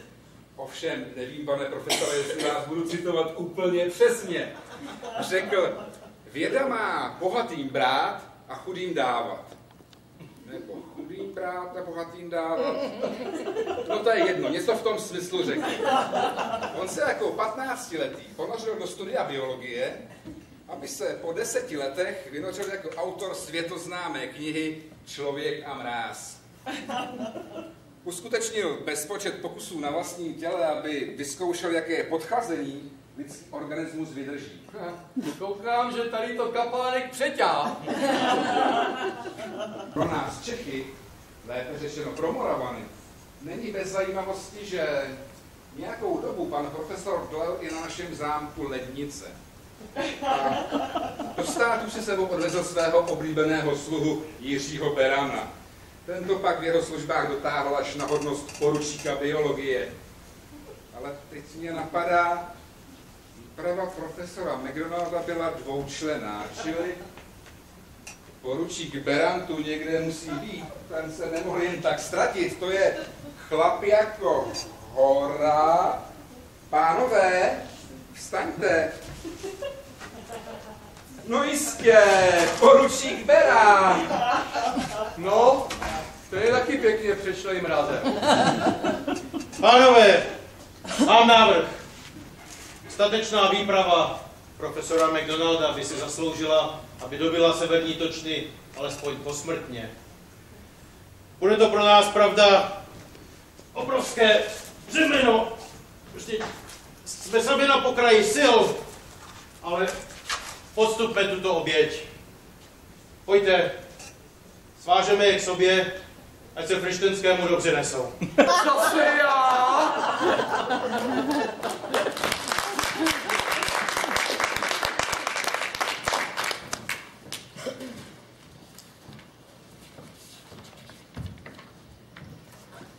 Speaker 5: ovšem, nevím, pane profesore, jestli vás budu citovat úplně přesně. Řekl, věda má bohatým brát a chudým dávat. Nebo chudým brát a bohatým dávat. No to je jedno, něco v tom smyslu řekl. On se jako 15 letý ponořil do studia biologie, aby se po deseti letech vynořil jako autor světoznámé knihy Člověk a mráz. Uskutečnil bezpočet pokusů na vlastním těle, aby vyzkoušel, jaké podchazení lidský organismus vydrží. [laughs]
Speaker 11: Koukám, že tady to kapánek přeťá. [laughs]
Speaker 5: Pro nás Čechy, lépe řečeno pro Moravany, není bez zajímavosti, že nějakou dobu pan profesor dlel i na našem zámku Lednice. A do státu si sebou odvezl svého oblíbeného sluhu Jiřího Berana. Tento pak v jeho službách dotáhl až na hodnost poručíka biologie. Ale teď mě napadá, výprava profesora McDonalda byla dvoučlená, čili poručík Beran tu někde musí být, ten se nemohl jen tak ztratit, to je chlap jako hora. Pánové, vstaňte. No jistě, poručík Beran.
Speaker 11: No, to je taky pěkně přešlej mrazem.
Speaker 10: Pánové, mám návrh. Statečná výprava profesora McDonalda by si zasloužila, aby dobila severní točny alespoň posmrtně. Bude to pro nás, pravda, obrovské břemeno. Prostě jsme sami na pokraji sil, ale podstupme tuto oběť. Pojďte, svážeme je k sobě, ať se Frištenskému dobře nesou. [laughs]
Speaker 11: Zase já?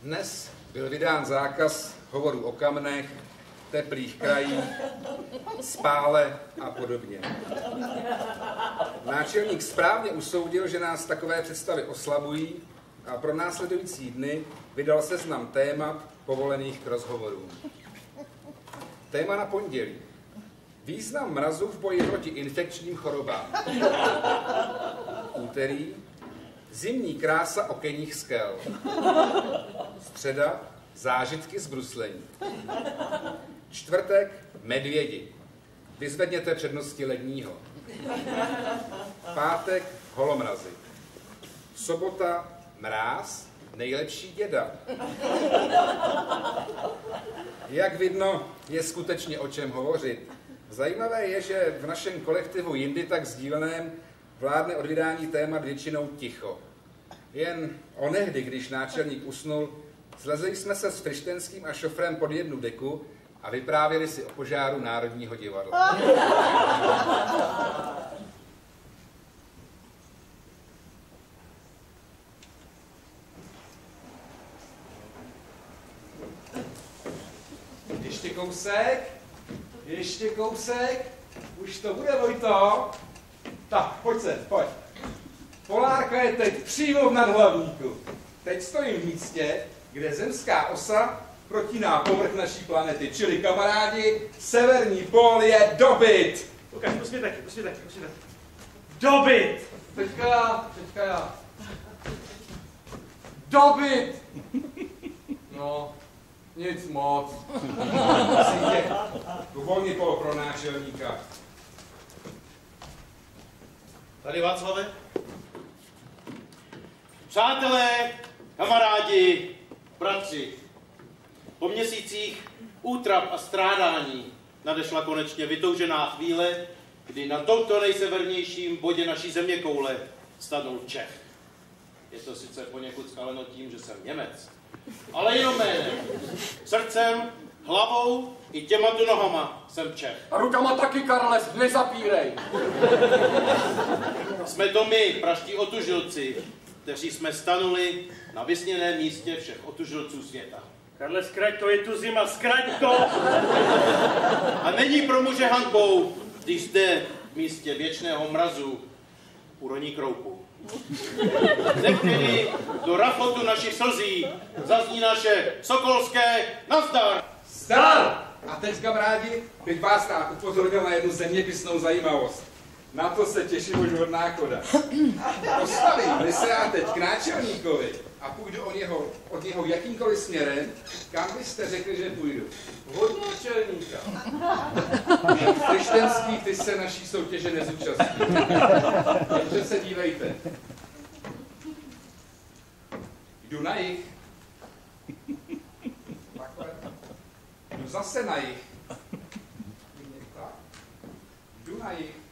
Speaker 5: Dnes byl vydán zákaz hovorů o kamenech, teplých krajích, spále a podobně. Náčelník správně usoudil, že nás takové představy oslabují a pro následující dny vydal seznam témat povolených k rozhovorům. Téma na pondělí. Význam mrazu v boji proti infekčním chorobám. Úterý. Zimní krása okenních skel. Středa. Zážitky z bruslení. Čtvrtek. Medvědi. Vyzvedněte přednosti ledního. Pátek. Holomrazy. Sobota. Mráz. Nejlepší děda. Jak vidno, je skutečně o čem hovořit. Zajímavé je, že v našem kolektivu jindy tak sdíleném vládne od vydání témat většinou ticho. Jen onehdy, když náčelník usnul, slezli jsme se s Frištenským a šofrem pod jednu deku a vyprávěli si o požáru Národního divadla. Ještě kousek, ještě kousek, už to bude, Vojto. Tak, pojď se, pojď. Polárka je teď přímo v nadhlavníku. Teď stojím v místě, kde zemská osa protíná povrch naší planety. Čili kamarádi, severní pól je dobyt.
Speaker 12: Lukáš, pusmě taky, pusmě taky, pusmě taky. Dobyt!
Speaker 11: Teďka já, teďka já. Dobyt! No, nic moc.
Speaker 5: Volný pól pro náčelníka.
Speaker 10: Tady Václave. Přátelé, kamarádi, bratři, po měsících útrap a strádání nadešla konečně vytoužená chvíle, kdy na tomto nejsevernějším bodě naší země koule stanul Čech. Je to sice poněkud skaleno tím, že jsem Němec, ale jenom jménem. Srdcem, hlavou i těma tu nohama jsem Čech.
Speaker 11: A rukama taky, Karles, nezapírej.
Speaker 10: Jsme to my, praští otužilci, kteří jsme stanuli na vysněném místě všech otužilců světa.
Speaker 12: Karle, zkrať to, je tu zima, zkrať to!
Speaker 10: A není pro muže hanbou, když zde v místě věčného mrazu uroní kroupu. Ze který do rachotu našich slzí zazní naše sokolské nazdar.
Speaker 5: Zdar! A teď, kamarádi, bych vás rád upozornil na jednu zeměpisnou zajímavost. Na to se těším už od náchoda. Postavím se já teď k náčelníkovi a půjdu od něho, od něho jakýmkoliv směrem, kam byste řekli, že půjdu. Od náčelníka. Krištenský ty se naší soutěže nezúčastní. Takže se dívejte. Jdu na jich. Jdu zase na jich. Jdu na jich.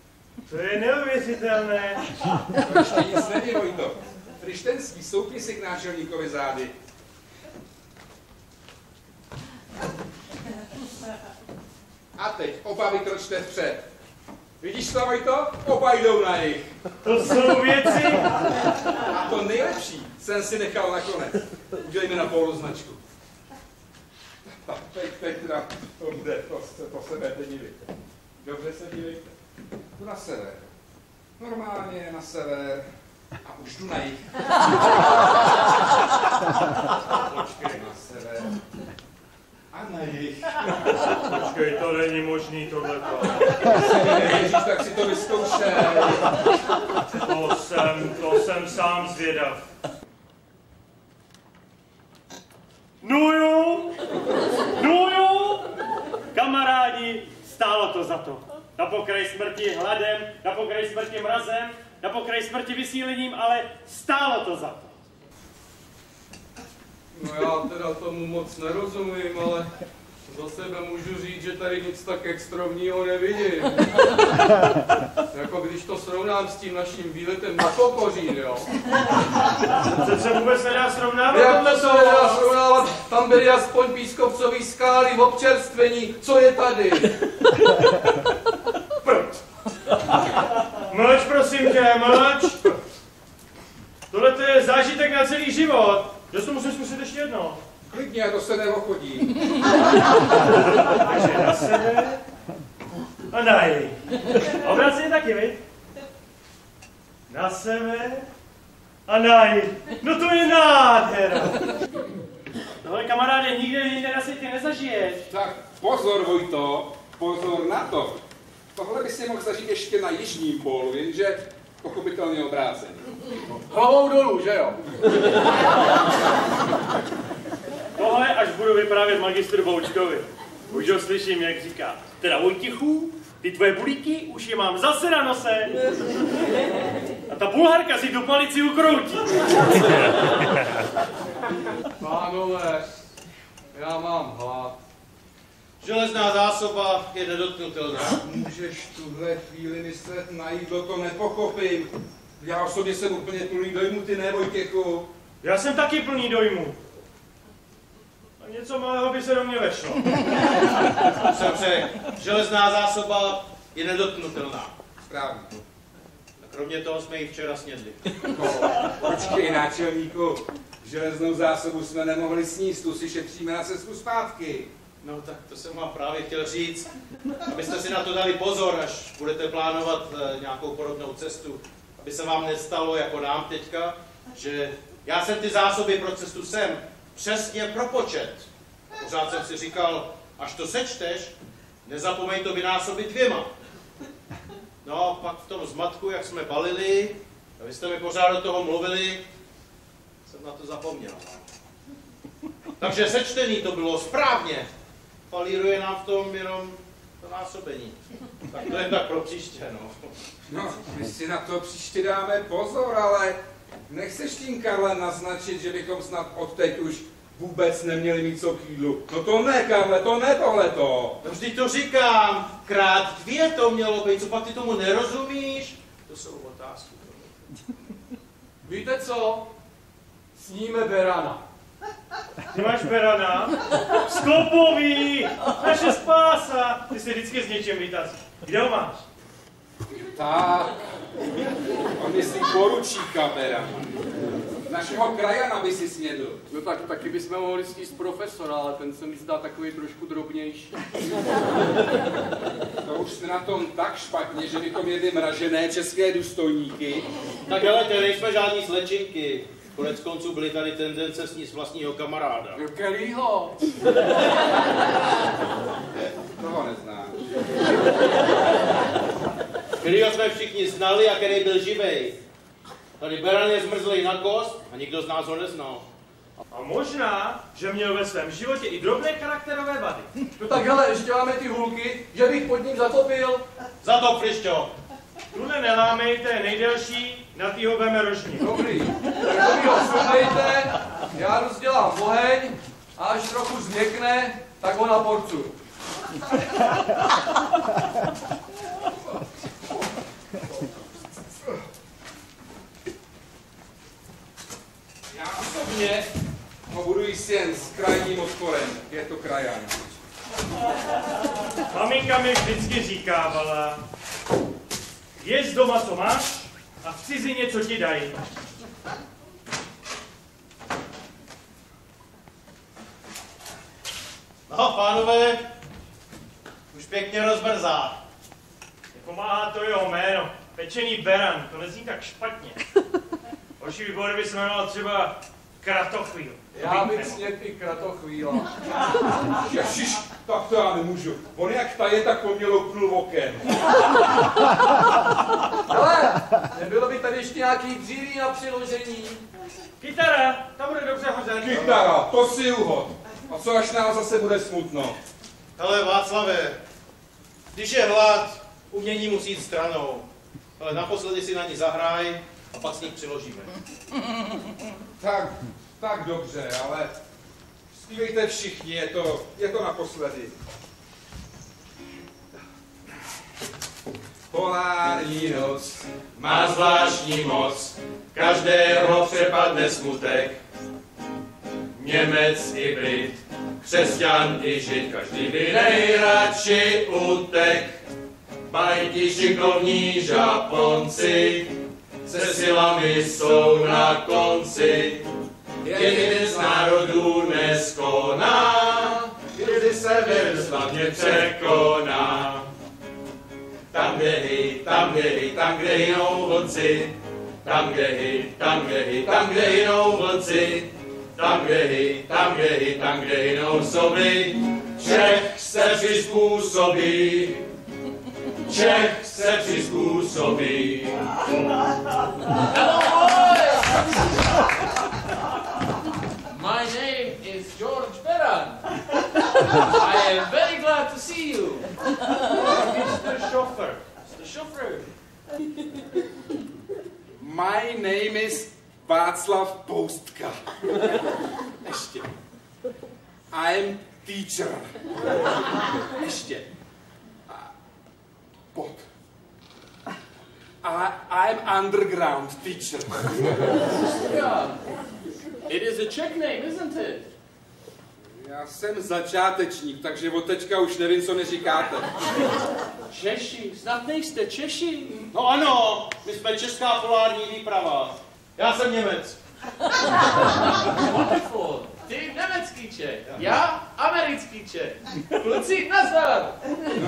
Speaker 12: To je neuvěřitelné.
Speaker 5: To ještě nic není, Vojto. Frištenský stoupni si k náčelníkovi zády. A teď oba vykročte vpřed. Vidíš to, Vojto? Oba jdou na jich.
Speaker 12: To jsou věci.
Speaker 5: A to nejlepší jsem si nechal nakonec. Udělej mi na polu značku. Tak teď, teď teda to bude, to, to se budete divit. Dobře se dívejte. Jdu na sever. Normálně na sever. A už jdu na jich. Počkej na sever. A na jich.
Speaker 12: Počkej, to není možný tohleto.
Speaker 5: Ježíš, tak si to vyzkoušej.
Speaker 12: To jsem, to jsem sám zvědav. No jo, no jo, kamarádi, stálo to za to. Na pokraj smrti hladem, na pokraj smrti mrazem, na pokraj smrti vysílením, ale stálo to za to.
Speaker 11: No já teda tomu moc nerozumím, ale za sebe můžu říct, že tady nic tak extrovního nevidím. [laughs] jako když to srovnám s tím naším výletem na Kokořín, jo.
Speaker 12: To se vůbec nedá srovnávat.
Speaker 11: Jak
Speaker 12: tohle
Speaker 11: to se nedá srovnávat? Tam byly aspoň pískovcový skály v občerstvení. Co je tady? [laughs]
Speaker 12: Mlč, prosím tě, mlč. Tohle to je zážitek na celý život. Já to musím zkusit ještě jednou.
Speaker 5: Klidně, to se neochodí.
Speaker 12: Takže na sebe a na jej. Obráceně taky, viď? Na sebe a na jej. No to je nádhera. Tohle kamaráde nikde jinde na světě nezažiješ.
Speaker 5: Tak pozor, Vojto, pozor na to. Tohle by si mohl zažít ještě na jižním pólu, jenže pochopitelně obráceně.
Speaker 11: Hlavou dolů, že jo?
Speaker 12: Tohle až budu vyprávět magistru Boučkovi. Už ho slyším, jak říká. Teda Vojtichu, ty tvoje bulíky už je mám zase na nose. A ta bulharka si tu palici ukroutí. [laughs]
Speaker 11: Pánové, já mám hlad.
Speaker 10: Železná zásoba je nedotknutelná.
Speaker 5: Můžeš tuhle chvíli myslet na jídlo, to nepochopím. Já osobně jsem úplně plný dojmu, ty ne, Vojtěchu.
Speaker 12: Já jsem taky plný dojmu. A něco malého by se do mě vešlo.
Speaker 10: Jsem řekl, železná zásoba je nedotknutelná.
Speaker 5: Správně.
Speaker 10: A kromě toho jsme ji včera snědli.
Speaker 5: No, počkej, náčelníku. Železnou zásobu jsme nemohli sníst, tu si šetříme na cestu zpátky.
Speaker 10: No tak to jsem vám právě chtěl říct, abyste si na to dali pozor, až budete plánovat eh, nějakou podobnou cestu. aby se vám nestalo jako nám teďka, že já jsem ty zásoby pro cestu sem přesně propočet. Pořád jsem si říkal, až to sečteš, nezapomeň to vynásobit dvěma. No pak v tom zmatku, jak jsme balili, a vy jste mi pořád do toho mluvili, jsem na to zapomněl. Takže sečtený to bylo správně. Falíruje nám v tom jenom to násobení. Tak to je tak pro příště, no.
Speaker 5: No, my si na to příště dáme pozor, ale nechceš tím, Karle, naznačit, že bychom snad od teď už vůbec neměli mít co k jídlu. No to ne, Karle, to ne tohleto.
Speaker 10: No vždyť to říkám, krát dvě to mělo být, co pak ty tomu nerozumíš? To jsou otázky.
Speaker 11: Víte co? Sníme berana.
Speaker 12: Ty máš berana? Skopový! Naše spása! Ty se vždycky s něčím vytaz. Kde ho máš?
Speaker 5: Tak, on myslí poručíka Berana. Našeho krajana by si snědl.
Speaker 11: No tak taky bychom mohli sníst profesora, ale ten se mi zdá takový trošku drobnější.
Speaker 5: To už jsme na tom tak špatně, že bychom jedli mražené české důstojníky.
Speaker 10: Tak ale to nejsme žádní slečinky. Konec konců byly tady tendence sníst vlastního kamaráda.
Speaker 11: Kterýho?
Speaker 5: Toho neznám.
Speaker 10: Kterýho jsme všichni znali a který byl živej. Tady Beran je zmrzlej na kost a nikdo z nás ho neznal.
Speaker 12: A možná, že měl ve svém životě i drobné charakterové vady. [laughs]
Speaker 11: No tak hele, ještě máme ty hulky, že bych pod ním zatopil.
Speaker 10: Za to, Frišťo.
Speaker 12: Tuhle nelámej, to je nejdelší, na tý ho veme rožní.
Speaker 11: Dobrý. Tak vy ho sundejte, já rozdělám oheň a až trochu změkne, tak ho naporcuju. [laughs]
Speaker 5: Já osobně ho budu jíst jen s krajním odporem. Je to krajan.
Speaker 12: Maminka mi vždycky říkávala, jest doma, co máš, a v cizině, co ti dají.
Speaker 10: No, pánové, už pěkně rozmrzá.
Speaker 12: Pomáhá to jeho jméno. Pečený beran, to nezní tak špatně. [laughs] Horší výbor by se jmenoval třeba Kratochvíl.
Speaker 11: Já bych sněd i kratochvíla.
Speaker 5: Ježiš, tak to já nemůžu. On jak ta je, tak po mě loupnul okem.
Speaker 11: Hele, nebylo by tady ještě nějaký dříví na přiložení?
Speaker 12: Kytara, ta bude dobře hořet.
Speaker 5: Kytara, to si uhod. A co až nám zase bude smutno?
Speaker 10: Hele, Václave, když je hlad, umění musí jít stranou. Ale naposledy si na ní zahraj a pak s ní přiložíme. [laughs]
Speaker 5: Tak, tak dobře, ale zpívejte všichni, je to, je to naposledy. Polární noc má zvláštní moc, každého přepadne smutek. Němec i Brit, křesťan i žid, každý by nejradši utek. Bajti šikovní žaponci, se silami jsou na konci. Jeden z národů neskoná, kdy sever slavně překoná. Tam, kde hy, tam, kde hy, tam, kde hynou vlci, tam, kde hy, tam, kde hy, tam, kde hynou vlci, tam, kde hy, tam, kde hy, tam, kde hynou soby, Čech se přizpůsobí, Čech se přizpůsobí.
Speaker 13: My name is George Beran. I am very glad to see you.
Speaker 12: Mr. Chauffeur. Mr. Chauffeur.
Speaker 5: My name is Václav Poustka. Ještě. I'm teacher. Ještě. A- Pod. I, I'm underground teacher.
Speaker 13: Yeah. It is a Czech name, isn't it?
Speaker 5: Já jsem začátečník, takže od teďka už nevím, co mi říkáte.
Speaker 13: Češi, snad nejste Češi?
Speaker 10: No ano, my jsme Česká polární výprava. Já jsem Němec.
Speaker 13: Wonderful. Ty německý Čech, já americký Čech. Kluci, nazdar.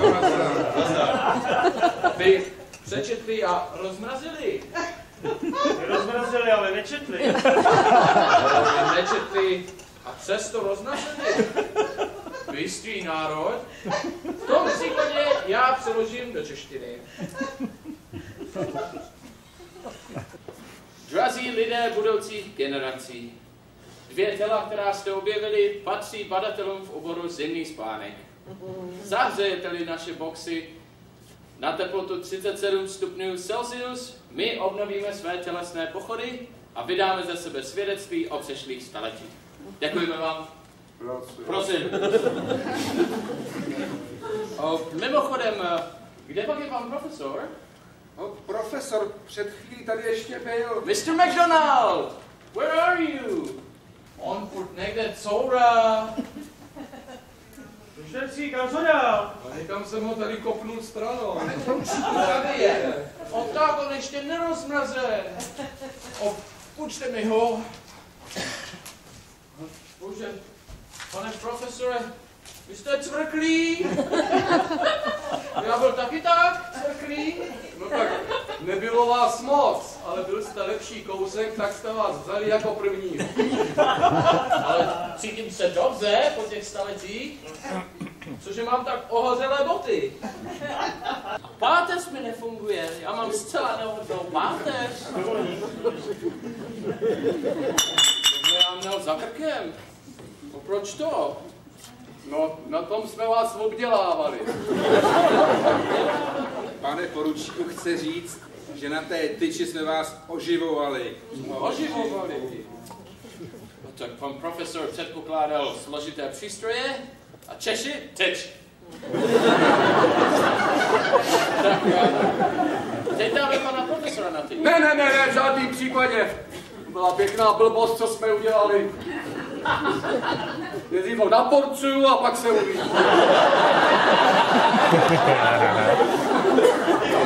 Speaker 5: No, nazdar.
Speaker 13: Vy přečetli a rozmrazili. [laughs]
Speaker 12: Rozmrazili, ale nečetli.
Speaker 13: Ale nečetli a přesto rozmrazili. Bystrý národ. V tom případě já přeložím do češtiny. Drazí lidé budoucích generací, dvě těla, která jste objevili, patří badatelům v oboru zimní spánek. Zahřejete-li naše boxy na teplotu 37 stupňů Celsius, my obnovíme své tělesné pochody a vydáme ze sebe svědectví o přešlých staletích. Děkujeme vám. Prosím. O, mimochodem, kde pak je pan profesor?
Speaker 5: No, profesor před chvílí tady ještě byl.
Speaker 13: Mr. McDonald! Where are you? On furt někde coura.
Speaker 12: Šercí, kam co dál?
Speaker 11: A někam jsem ho tady kopnul stranou.
Speaker 13: Tady je. On tak, on ještě nerozmrazen. O, půjčte mi ho. Bože, pane profesore, vy jste cvrklý. Já byl taky tak cvrklý.
Speaker 11: No tak nebylo vás moc, ale byl jste lepší kousek, tak jste vás vzali jako první.
Speaker 13: Ale cítím se dobře po těch staletích, cože mám tak ohořelé boty. Páteř mi nefunguje, já mám zcela nehodnou páteř. Já měl za krkem. No proč to?
Speaker 11: No, na tom jsme vás obdělávali.
Speaker 5: Pane poručíku, chce říct, že na té tyči jsme vás oživovali.
Speaker 13: No, oživovali. No tak pan profesor předpokládal složité přístroje a Češi tyč. tak teď dáme pana profesora na ty.
Speaker 11: Ne, ne, ne, ne, v žádným případě. To byla pěkná blbost, co jsme udělali. [laughs] Nejdřív ho naporcuju a pak se uvidí. [laughs]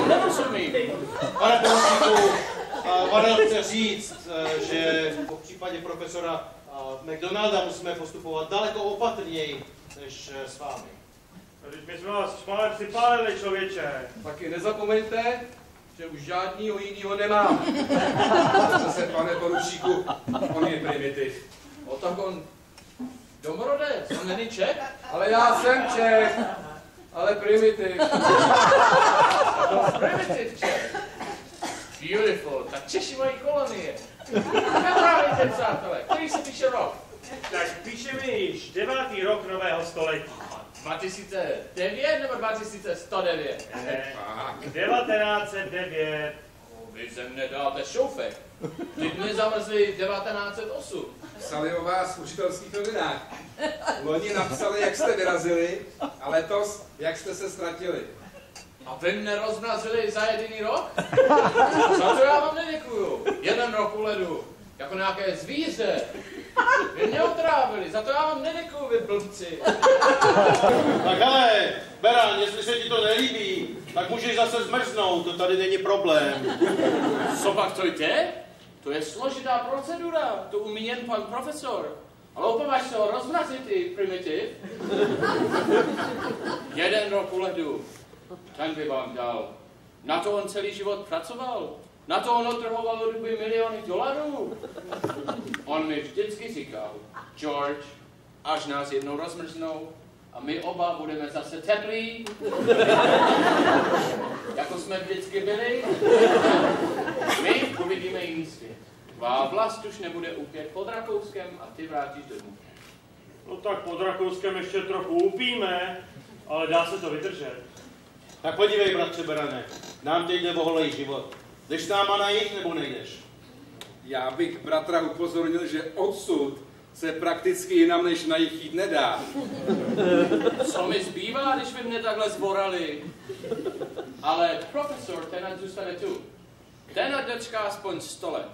Speaker 13: Nerozumím.
Speaker 10: Pane Vadel chce říct, eh, že po případě profesora McDonalda musíme postupovat daleko opatrněji než eh, s vámi.
Speaker 12: Když my jsme vás šmále připálili, člověče.
Speaker 11: Taky nezapomeňte, že už žádnýho jinýho nemám. [laughs]
Speaker 5: Zase, pane poručíku, on je primitiv.
Speaker 13: O tak on domorodec, on není Čech?
Speaker 11: Ale já jsem Čech, ale primitiv.
Speaker 13: Primitiv Čech. Beautiful, tak Češi mají kolonie. Neprávejte, přátelé, který se píše rok?
Speaker 12: Tak píše mi již devátý rok nového století.
Speaker 13: 2009 nebo 2109?
Speaker 12: Ne, 1909.
Speaker 13: Vy ze mne dáte šoufek. Ty dny zamrzly 1908.
Speaker 5: Psali o vás v učitelských novinách. Loni napsali, jak jste vyrazili, a letos, jak jste se ztratili.
Speaker 13: A vy mne rozmrazili za jediný rok? Za to já vám neděkuju. Jeden rok u ledu. Jako nějaké zvíře. Vy mě otrávili, za to já vám neděkuju, vy blbci.
Speaker 10: Tak hele, Beran, jestli se ti to nelíbí, tak můžeš zase zmrznout, to tady není problém.
Speaker 13: Co pak to jde? To je složitá procedura, to umí jen pan profesor. Ale opovaž se ho rozmrazit ty primitiv. Jeden rok u ledu, ten by vám dal. Na to on celý život pracoval. Na to on otrhoval od doby miliony dolarů. On mi vždycky říkal, George, až nás jednou rozmrznou a my oba budeme zase teplí, jako jsme vždycky byli, my uvidíme jiný svět. Tvá vlast už nebude upět pod Rakouskem a ty vrátíš domů.
Speaker 12: No tak pod Rakouskem ještě trochu upíme, ale dá se to vydržet.
Speaker 10: Tak podívej, bratře Berane, nám teď jde o život. Jdeš s náma na jich nebo nejdeš?
Speaker 5: Já bych bratra upozornil, že odsud se prakticky jinam než na jich jít nedá.
Speaker 13: Co mi zbývá, když vy mě takhle zborali? Ale profesor, ten ať zůstane tu. Ten ať dočká aspoň 100 let.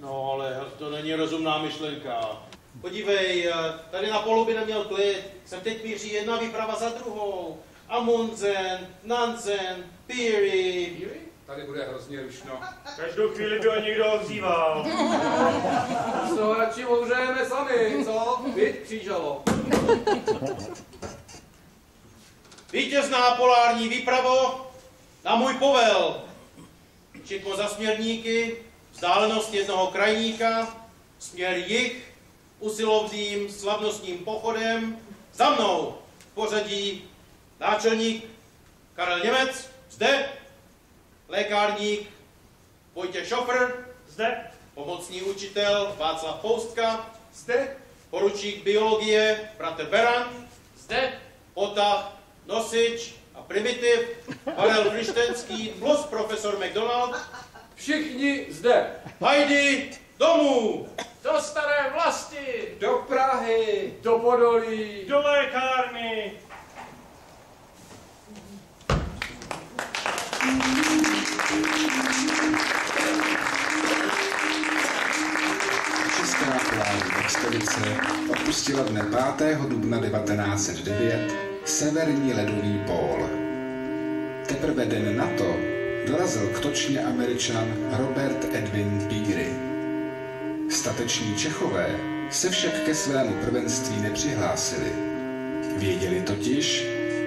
Speaker 10: No ale to není rozumná myšlenka. Podívej, eh, tady na polu by neměl klid. Sem teď míří jedna výprava za druhou. Amundsen, Nansen, Peary.
Speaker 5: Tady bude hrozně rušno.
Speaker 12: Každou chvíli by ho někdo.
Speaker 11: Z toho [laughs] radši ohřejeme sami, co? Víš, křížalo.
Speaker 10: Vítězná polární výpravo na můj povel. Čitmo za směrníky, vzdálenost jednoho krajníka, směr jich, usilovným slavnostním pochodem, za mnou v pořadí náčelník Karel Němec, zde, lékárník Vojtěch Šofr,
Speaker 12: zde,
Speaker 10: pomocný učitel Václav Poustka, zde, poručík biologie Bratr Beran, zde, potah, nosič a primitiv, Karel Frištenský plus profesor McDonald,
Speaker 11: Všichni zde.
Speaker 10: Hajdy domů!
Speaker 13: Do staré vlasti!
Speaker 11: Do Prahy, do Podolí,
Speaker 12: do lékárny.
Speaker 6: Expedice opustila dne 5. dubna 1909 severní ledový pól. Teprve den na to dorazil k točně američan Robert Edwin Peary. Stateční Čechové se však ke svému prvenství nepřihlásili. Věděli totiž,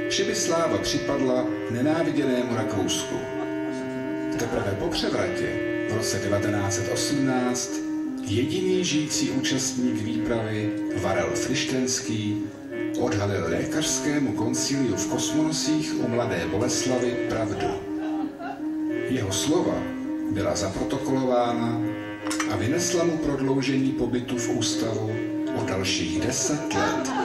Speaker 6: že by sláva připadla nenáviděnému Rakousku. Teprve po převratě v roce 1918 jediný žijící účastník výpravy Varel Frištenský odhalil lékařskému konciliu v Kosmonosích u Mladé Boleslavy pravdu. Jeho slova byla zaprotokolována a vynesla mu prodloužení pobytu v ústavu o dalších deset let.